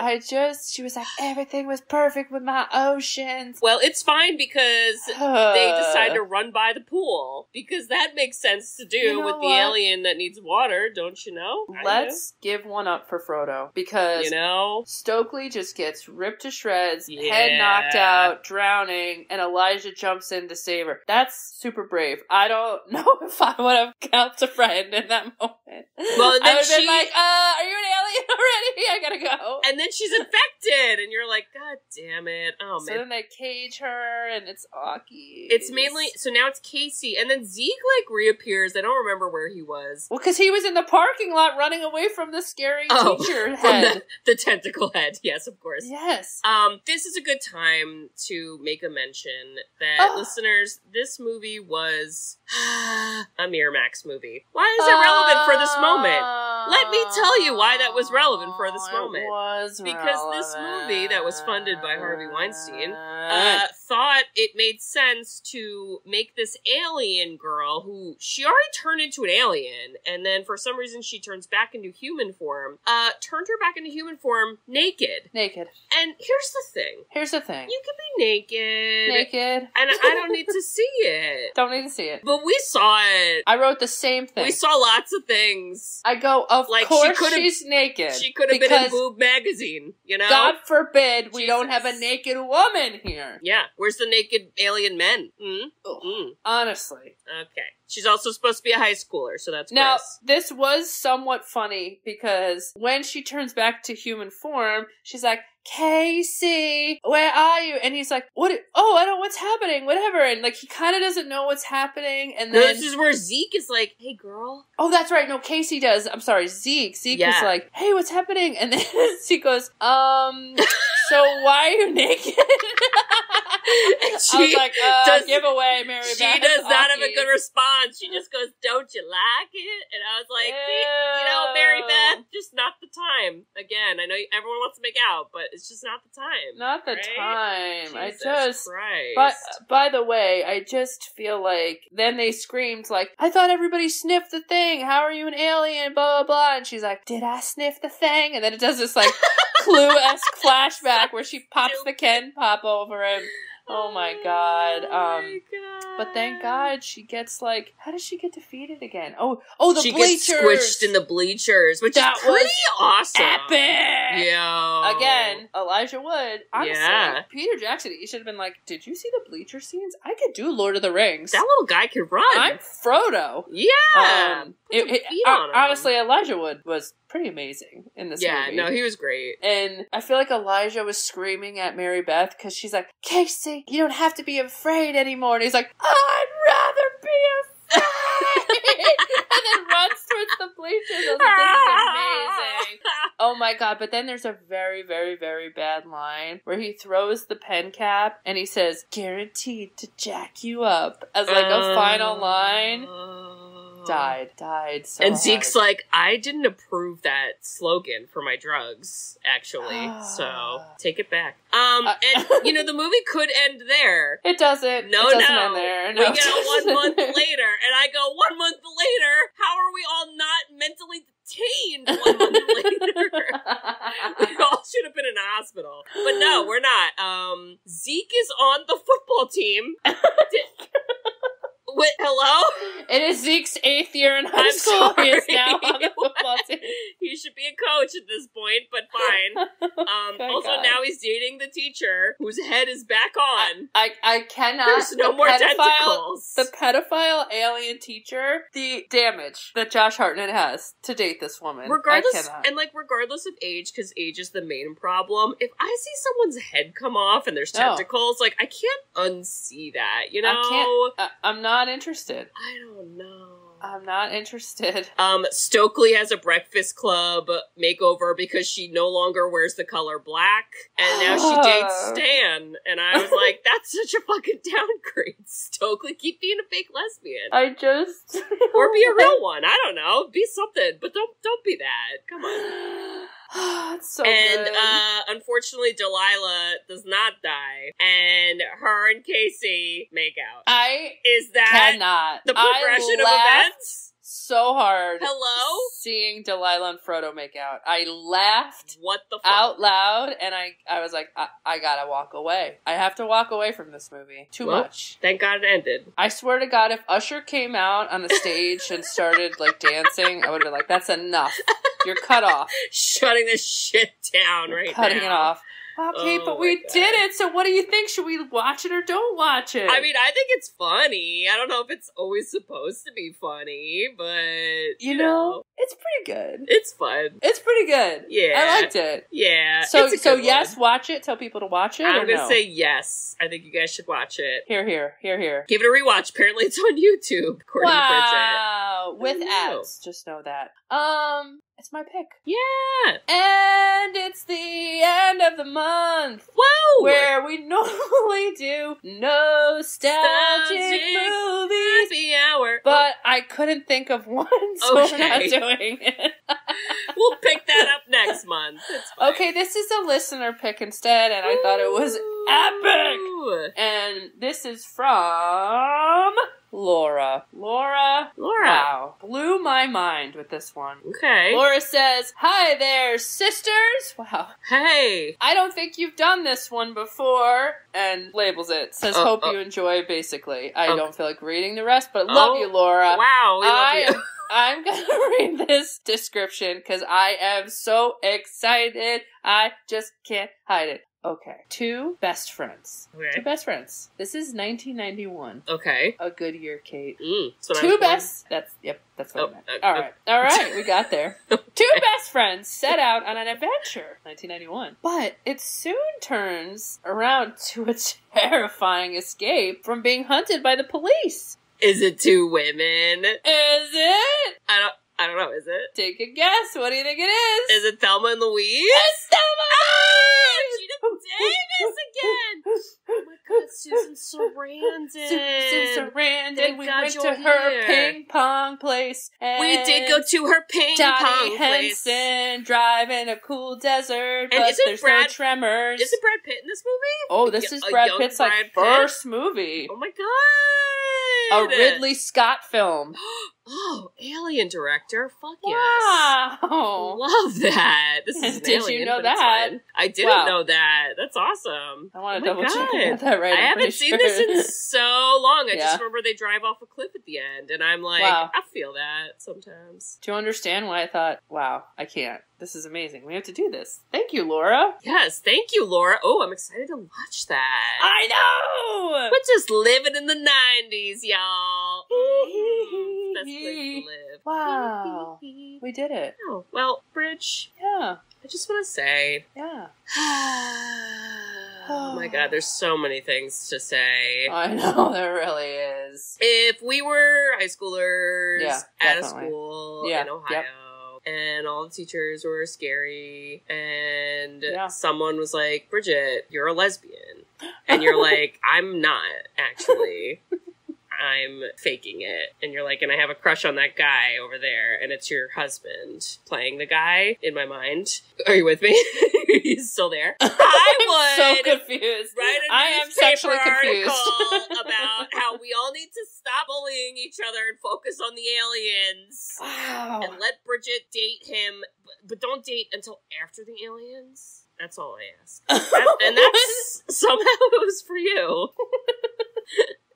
I just, she was like, everything was perfect with my oceans. well, it's fine because *sighs* they decide to run by the pool. Because that makes sense to do You know with the alien that needs water, don't you know? Let's give one up for Frodo because You know? Stokely just gets ripped to shreds, head knocked out, drowning, and Elijah jumps in to save her. That's super brave. I don't *laughs* know if I would have helped a friend in that moment. Well, and I would have been like, uh, are you an alien *laughs* already. I gotta go. And then she's infected, and you're like, God damn it! Oh so man. then they cage her, and it's Aki. It's mainly so now it's Casey, and then Zeke like reappears. I don't remember where he was. well because he was in the parking lot running away from the scary Oh, *laughs* teacher From head. the, the tentacle head, yes, of course. Yes. Um, this is a good time to make a mention that Oh. listeners, this movie was a Miramax movie. Why is it relevant for this moment? Let me tell you why that was relevant for this Oh, moment. Was Because this movie that was funded by Harvey Weinstein, Uh, thought it made sense to make this alien girl who she already turned into an alien, and then for some reason she turns back into human form. Uh, turned her back into human form naked. naked. And here's the thing: Here's the thing. you can be naked, naked. and I don't need to see it. *laughs* Don't need to see it. But we saw it. I wrote the same thing. We saw lots of things. I go, of Like, she course could've- she's naked. She could have been in Boob magazine, you know. God forbid we don't have a naked woman here. Yeah, where's the naked alien men? Mm? Mm. Honestly. Okay. She's also supposed to be a high schooler, so that's Now, gross. this was somewhat funny because when she turns back to human form, she's like, Casey, where are you? And he's like, what? Oh, I don't know what's happening, whatever. And like, he kind of doesn't know what's happening. And No, then, this is where Zeke is like, "Hey, girl." oh, that's right. No, Casey does. I'm sorry, Zeke. Zeke was Yeah. like, hey, what's happening? And *laughs* then Zeke goes, um, *laughs* so why are you naked? *laughs* And I was like, uh, does- give away, Mary Beth. she Beth. does not have a good response. She just goes, "Don't you like it?" And I was like, "You know, Mary Beth, just not the time." Again, I know everyone wants to make out, but it's just not the time. Not the right? time. I just. Christ. But by the way, I just feel like then they screamed like, "I thought everybody sniffed the thing. How are you an alien?" Blah blah blah. And she's like, "Did I sniff the thing?" And then it does this like *laughs* Clue esque *laughs* flashback where she pops the Ken pop over him. Oh my god. Oh my Um, God. but thank God she gets like, how does she get defeated again? Oh, oh, the she bleachers. gets squished in the bleachers, which That is pretty was awesome. epic. Yeah. Again, Elijah Wood. Honestly, Yeah. Peter Jackson. You should have been like, "Did you see the bleacher scenes? I could do Lord of the Rings. that little guy can run. I'm Frodo." yeah. Um, it- it- feet hon- on him. honestly, Elijah Wood was pretty amazing in this yeah. movie. No, he was great. and I feel like Elijah was screaming at Mary Beth because she's like, Casey, you don't have to be afraid anymore. And he's like, I'd rather be afraid. *laughs* and then runs towards the bleachers. I was like, this is amazing. *laughs* Oh my god, but then there's a very, very, very bad line where he throws the pen cap and he says, guaranteed to jack you up as like a final line. Oh. Died, died so and Zeke's like, I didn't approve that slogan for my drugs, actually. so take it back. Um, Uh, and *laughs* you know the movie could end there. It doesn't. No, it doesn't no. end there. we No, get a one *laughs* month later, and I go, one month later? How are we all not mentally detained one month *laughs* later? we all should have been in a hospital. But no, we're not. Um, Zeke is on the football team. Wait, hello? It is Zeke's eighth year in high I'm school. He is sorry. now on the football *laughs* team. he should be a coach at this point, but fine. *laughs* Um, also, God. now he's dating the teacher whose head is back on. I, I cannot. There's no the more pedophile- tentacles. The pedophile alien teacher, the damage that Josh Hartnett has to date this woman. I regardless cannot. and like regardless of age because age is the main problem if i see someone's head come off and there's tentacles like i can't unsee that you know I can't. I'm not interested. I don't know. I'm not interested. *laughs* um stokely has a breakfast club makeover because she no longer wears the color black and now she *gasps* dates stan. And i was like that's such a fucking downgrade *laughs* stokely. Keep being a fake lesbian. I just *laughs* or be a real one. I don't know. Be something. But don't don't be that. Come on. *sighs* It's so and good. Unfortunately Delilah does not die and her and Casey make out. I Is that cannot. the progression of events? So hard. Hello? Seeing Delilah and Frodo make out, I laughed What the fuck? out loud, and I I was like, I, I gotta walk away. I have to walk away from this movie. Too Well- much. Thank God it ended. I swear to God, if Usher came out on the stage and started like dancing, I would have been like, "That's enough. You're cut off. *laughs* Shutting this shit down right Cutting now. it off." Kate, Oh but we God. did it. So what do you think? Should we watch it or don't watch it? I mean, I think it's funny. I don't know if it's always supposed to be funny, but you know, it's pretty good. it's fun. It's pretty good. Yeah. I liked it. Yeah. So, so yes, one. watch it. Tell people to watch it. I'm gonna no? say yes. I think you guys should watch it. here, here, here, here. Give it a rewatch. Apparently, it's on *laughs* YouTube. According to Wow, with I know. ads. Just know that. Um, it's my pick, Yeah. and it's the end of the month. Whoa. Where we *laughs* normally do nostalgic Nostalgic movies, Happy hour. but I couldn't think of one, so we're not doing it. *laughs* we'll pick that up next month. Okay, this is a listener pick instead, and I thought it was epic. And this is from Laura. Laura. Laura. Wow. Blew my mind with this one. Okay. Laura says, Hi there, sisters. Wow. Hey. I don't think you've done this one before. And labels it. Says, Oh, Hope oh. you enjoy, basically. I Okay. don't feel like reading the rest, but love Oh, you, Laura. Wow. I am, *laughs* *laughs* I'm gonna *laughs* read this description because I am so excited. I just can't hide it. Okay. Two best friends. Two best friends. This is 1991. Okay. A good year, Kate. Mm, that's what I Two was born. best. That's yep. That's what Oh, I meant. uh, All uh, right, all right. We got there. *laughs* Two best friends set out on an adventure. 1991. But it soon turns around to a *laughs* terrifying escape from being hunted by the police. Is it two women? Is it? I don't. I don't know. Is it? Take a guess. What do you think it is? Is it Thelma and Louise? It's Thelma! Geena Davis again. Oh my God, Susan Sarandon. Susan Sarandon. Thank we went to her here. ping pong place. And We did go to her ping Dottie pong place. Henson driving a cool desert, And but there's no Brad- tremors. Is it Brad Pitt in this movie? oh, this is Brad Pitt's Brad like Pitt? first movie. Oh my A! Ridley Scott film. *gasps* Oh, Alien director. Fuck yes. Wow. Love that. This *laughs* is Did you know that? I didn't Wow. know that. That's awesome. I want Oh to my double check God. That right. I I'm haven't seen sure. this in *laughs* so long. I Yeah. just remember they drive off a cliff at the end, and I'm like, Wow. I feel that sometimes. Do you understand why I thought, wow, I can't. This is amazing. We have to do this. Thank you, Laura. Yes, thank you, Laura. Oh, I'm excited to watch that. I know. We're just living in the 90s, y'all. *laughs* Best place to live. Wow. We did it. Oh, well, Bridge, Yeah. I just want to say. Yeah. *sighs* oh my god, there's so many things to say. I know *laughs* there really is. If we were high schoolers Yeah, at a school Yeah, in Ohio, and all the teachers were scary, and Yeah. someone was like, Bridget, you're a lesbian. And you're *laughs* like, I'm not, actually. *laughs* I'm faking it. And you're like, and I have a crush on that guy over there, and it's your husband playing the guy in my mind. Are you with me? *laughs* He's still there. *laughs* I would so confused. write a I am sexually confused. article *laughs* about how we all need to stop bullying each other and focus on the aliens. Wow. And let Bridget date him, but, but don't date until after the aliens. That's all I ask. That- and that's somehow it was for you.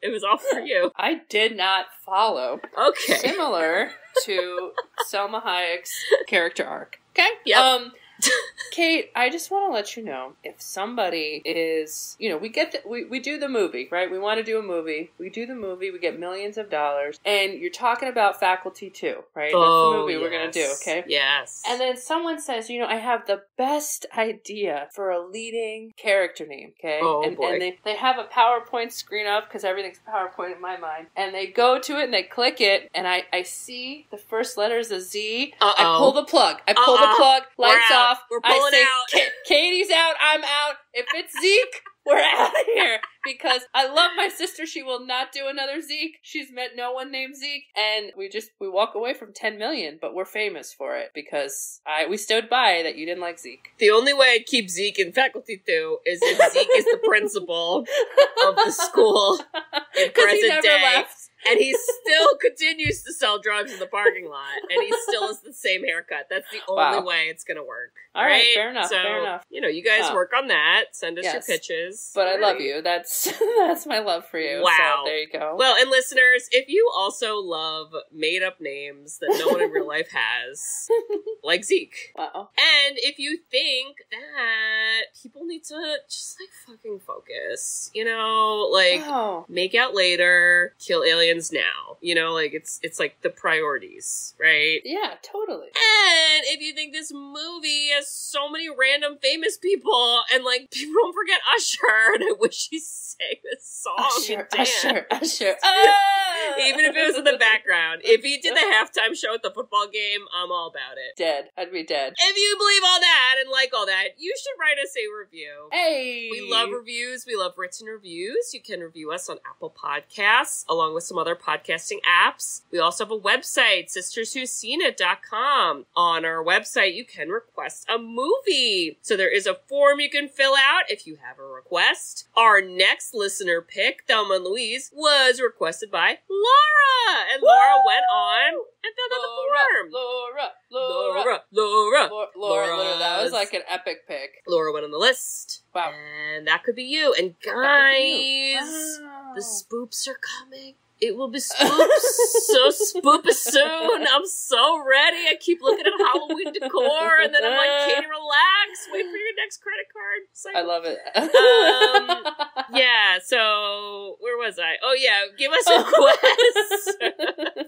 It was all for you. *laughs* I did not follow. Okay. Similar to Salma Hayek's character arc. Okay. Yep. Um, *laughs* Kate, I just want to let you know if somebody is, you know, we get the, we we do the movie, right? We want to do a movie. We do the movie. We get millions of dollars, and you're talking about Faculty too, right? Oh, That's the oh, movie we're gonna do. Oh. Okay. Yes. And then someone says, you know, I have the best idea for a leading character name, okay? Oh, and, boy. and they, they have a PowerPoint screen up because everything's PowerPoint in my mind. And they go to it and they click it, and I, I see the first letter is a Z. I Uh-oh. pull the plug. I pull the Uh-uh. plug, lights out. Off. We're pulling out. "Ka- Katie's out, I'm out. If it's Zeke, we're out of here. Because I love my sister. She will not do another Zeke. She's met no one named Zeke. And we just, we walk away from 10 million, but we're famous for it because I, we stood by that you didn't like Zeke. the only way I'd keep Zeke in faculty too is if Zeke is the principal of the school *laughs* in present day. left. And he still *laughs* continues to sell drugs in the parking lot, and he still has the same haircut. That's the only Wow. way it's gonna work. All right, fair enough, So, fair enough. You know, you guys Huh. work on that. Send us Yes. your pitches. But I love you. That's *laughs* that's my love for you. Wow. So there you go. Well, and listeners, if you also love made up names that no one in real life has, *laughs* like Zeke, wow. and if you think that people need to just like fucking focus, you know, like Wow. make out later, kill aliens now, you know, like it's it's like the priorities, right? Yeah, totally. And if you think this movie has so many random famous people, and like *laughs* people don't forget Usher, *laughs* and I wish he sang this song Usher. Usher, Usher. Ah! *laughs* Even if it was in the background. If he did the halftime show at the football game, I'm all about it. Dead. I'd be dead. If you believe all that and like all that, you should write us a review. Hey! We love reviews. We love written reviews. You can review us on Apple Podcasts along with some other podcasting apps. We also have a website, sisterswhosceneit.com. On our website, you can request a movie. So there is a form you can fill out if you have a request. Our next listener pick, Thelma and Louise, was requested by Laura. And Laura went on and filled out the form. Laura, Laura, Laura, Laura, Laura. Laura. That was like an epic pick. Laura went on the list. Wow. And that could be you. And That be you. guys, Wow. the spoops are coming. It will be spoops so spoopy soon. I'm so ready. I keep looking at Halloween decor, and then I'm like, can you relax? Wait for your next credit card. Like, I love it. Um, *laughs* yeah. So where was I? Oh yeah, give us requests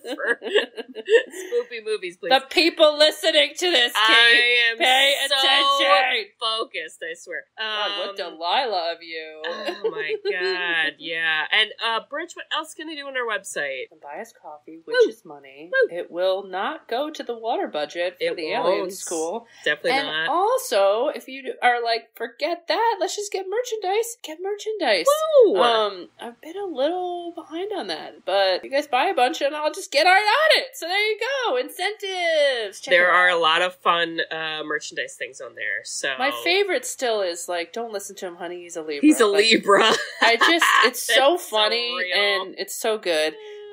*laughs* for spoopy movies, please. the people listening to this, Kate, I am pay so attention. focused. I swear. God, what Um, Delilah of you. Oh my god, *laughs* yeah. And uh Bridge, what else can they do on our website? And buy us coffee, which Woo. is money. Woo. It will not go to the water budget for It the alien won't. school. Definitely and not. also, if you are like, forget that, let's just get merchandise. Get merchandise. Woo! Um, I've been a little behind on that, but you guys buy a bunch and I'll just get right on it. So there you go, incentives. Check there are a lot of fun uh merchandise things on there. So My favorite still is like, don't listen to him, honey. He's a Libra. He's a Like, Libra. I just, it's *laughs* so It's so funny and it's so good.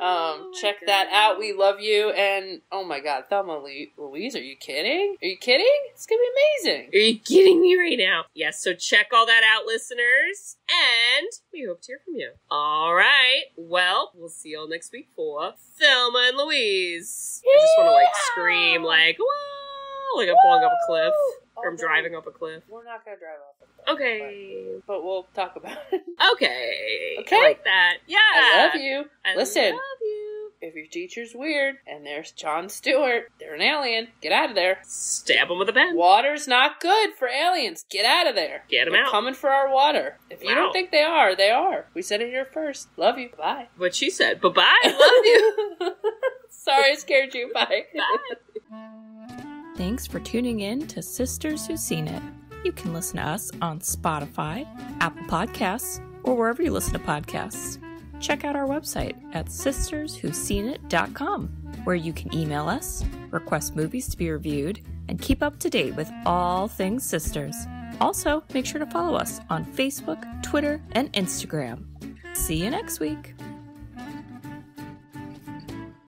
Um, Oh check that out. We love you. And oh my God, Thelma Louise, are you kidding? Are you kidding? It's gonna be amazing. Are you kidding me right now? Yes, so check all that out, listeners. And we hope to hear from you. All right. Well, we'll see y'all next week for Thelma and Louise. I just want to like scream like, whoa, like I'm falling off a cliff. Oh, driving up a cliff. We're not gonna drive off. of that, Okay. but, but we'll talk about it. Okay. Okay. I like that. Yeah. I love you. I Listen. love you. If your teacher's weird and there's Jon Stewart, they're an alien. Get out of there. Stab him with a pen. Water's not good for aliens. Get out of there. Get 'em They're out. Coming for our water. If you Wow. don't think they are, they are. We said it here first. Love you. Bye. What she said. Bye bye. *laughs* Love you. *laughs* Sorry, I scared you. Bye. Bye. *laughs* Thanks for tuning in to Sisters Who Scene It. You can listen to us on Spotify, Apple Podcasts, or wherever you listen to podcasts. Check out our website at sisterswhosceneit.com, where you can email us, request movies to be reviewed, and keep up to date with all things sisters. Also, make sure to follow us on Facebook, Twitter, and Instagram. See you next week.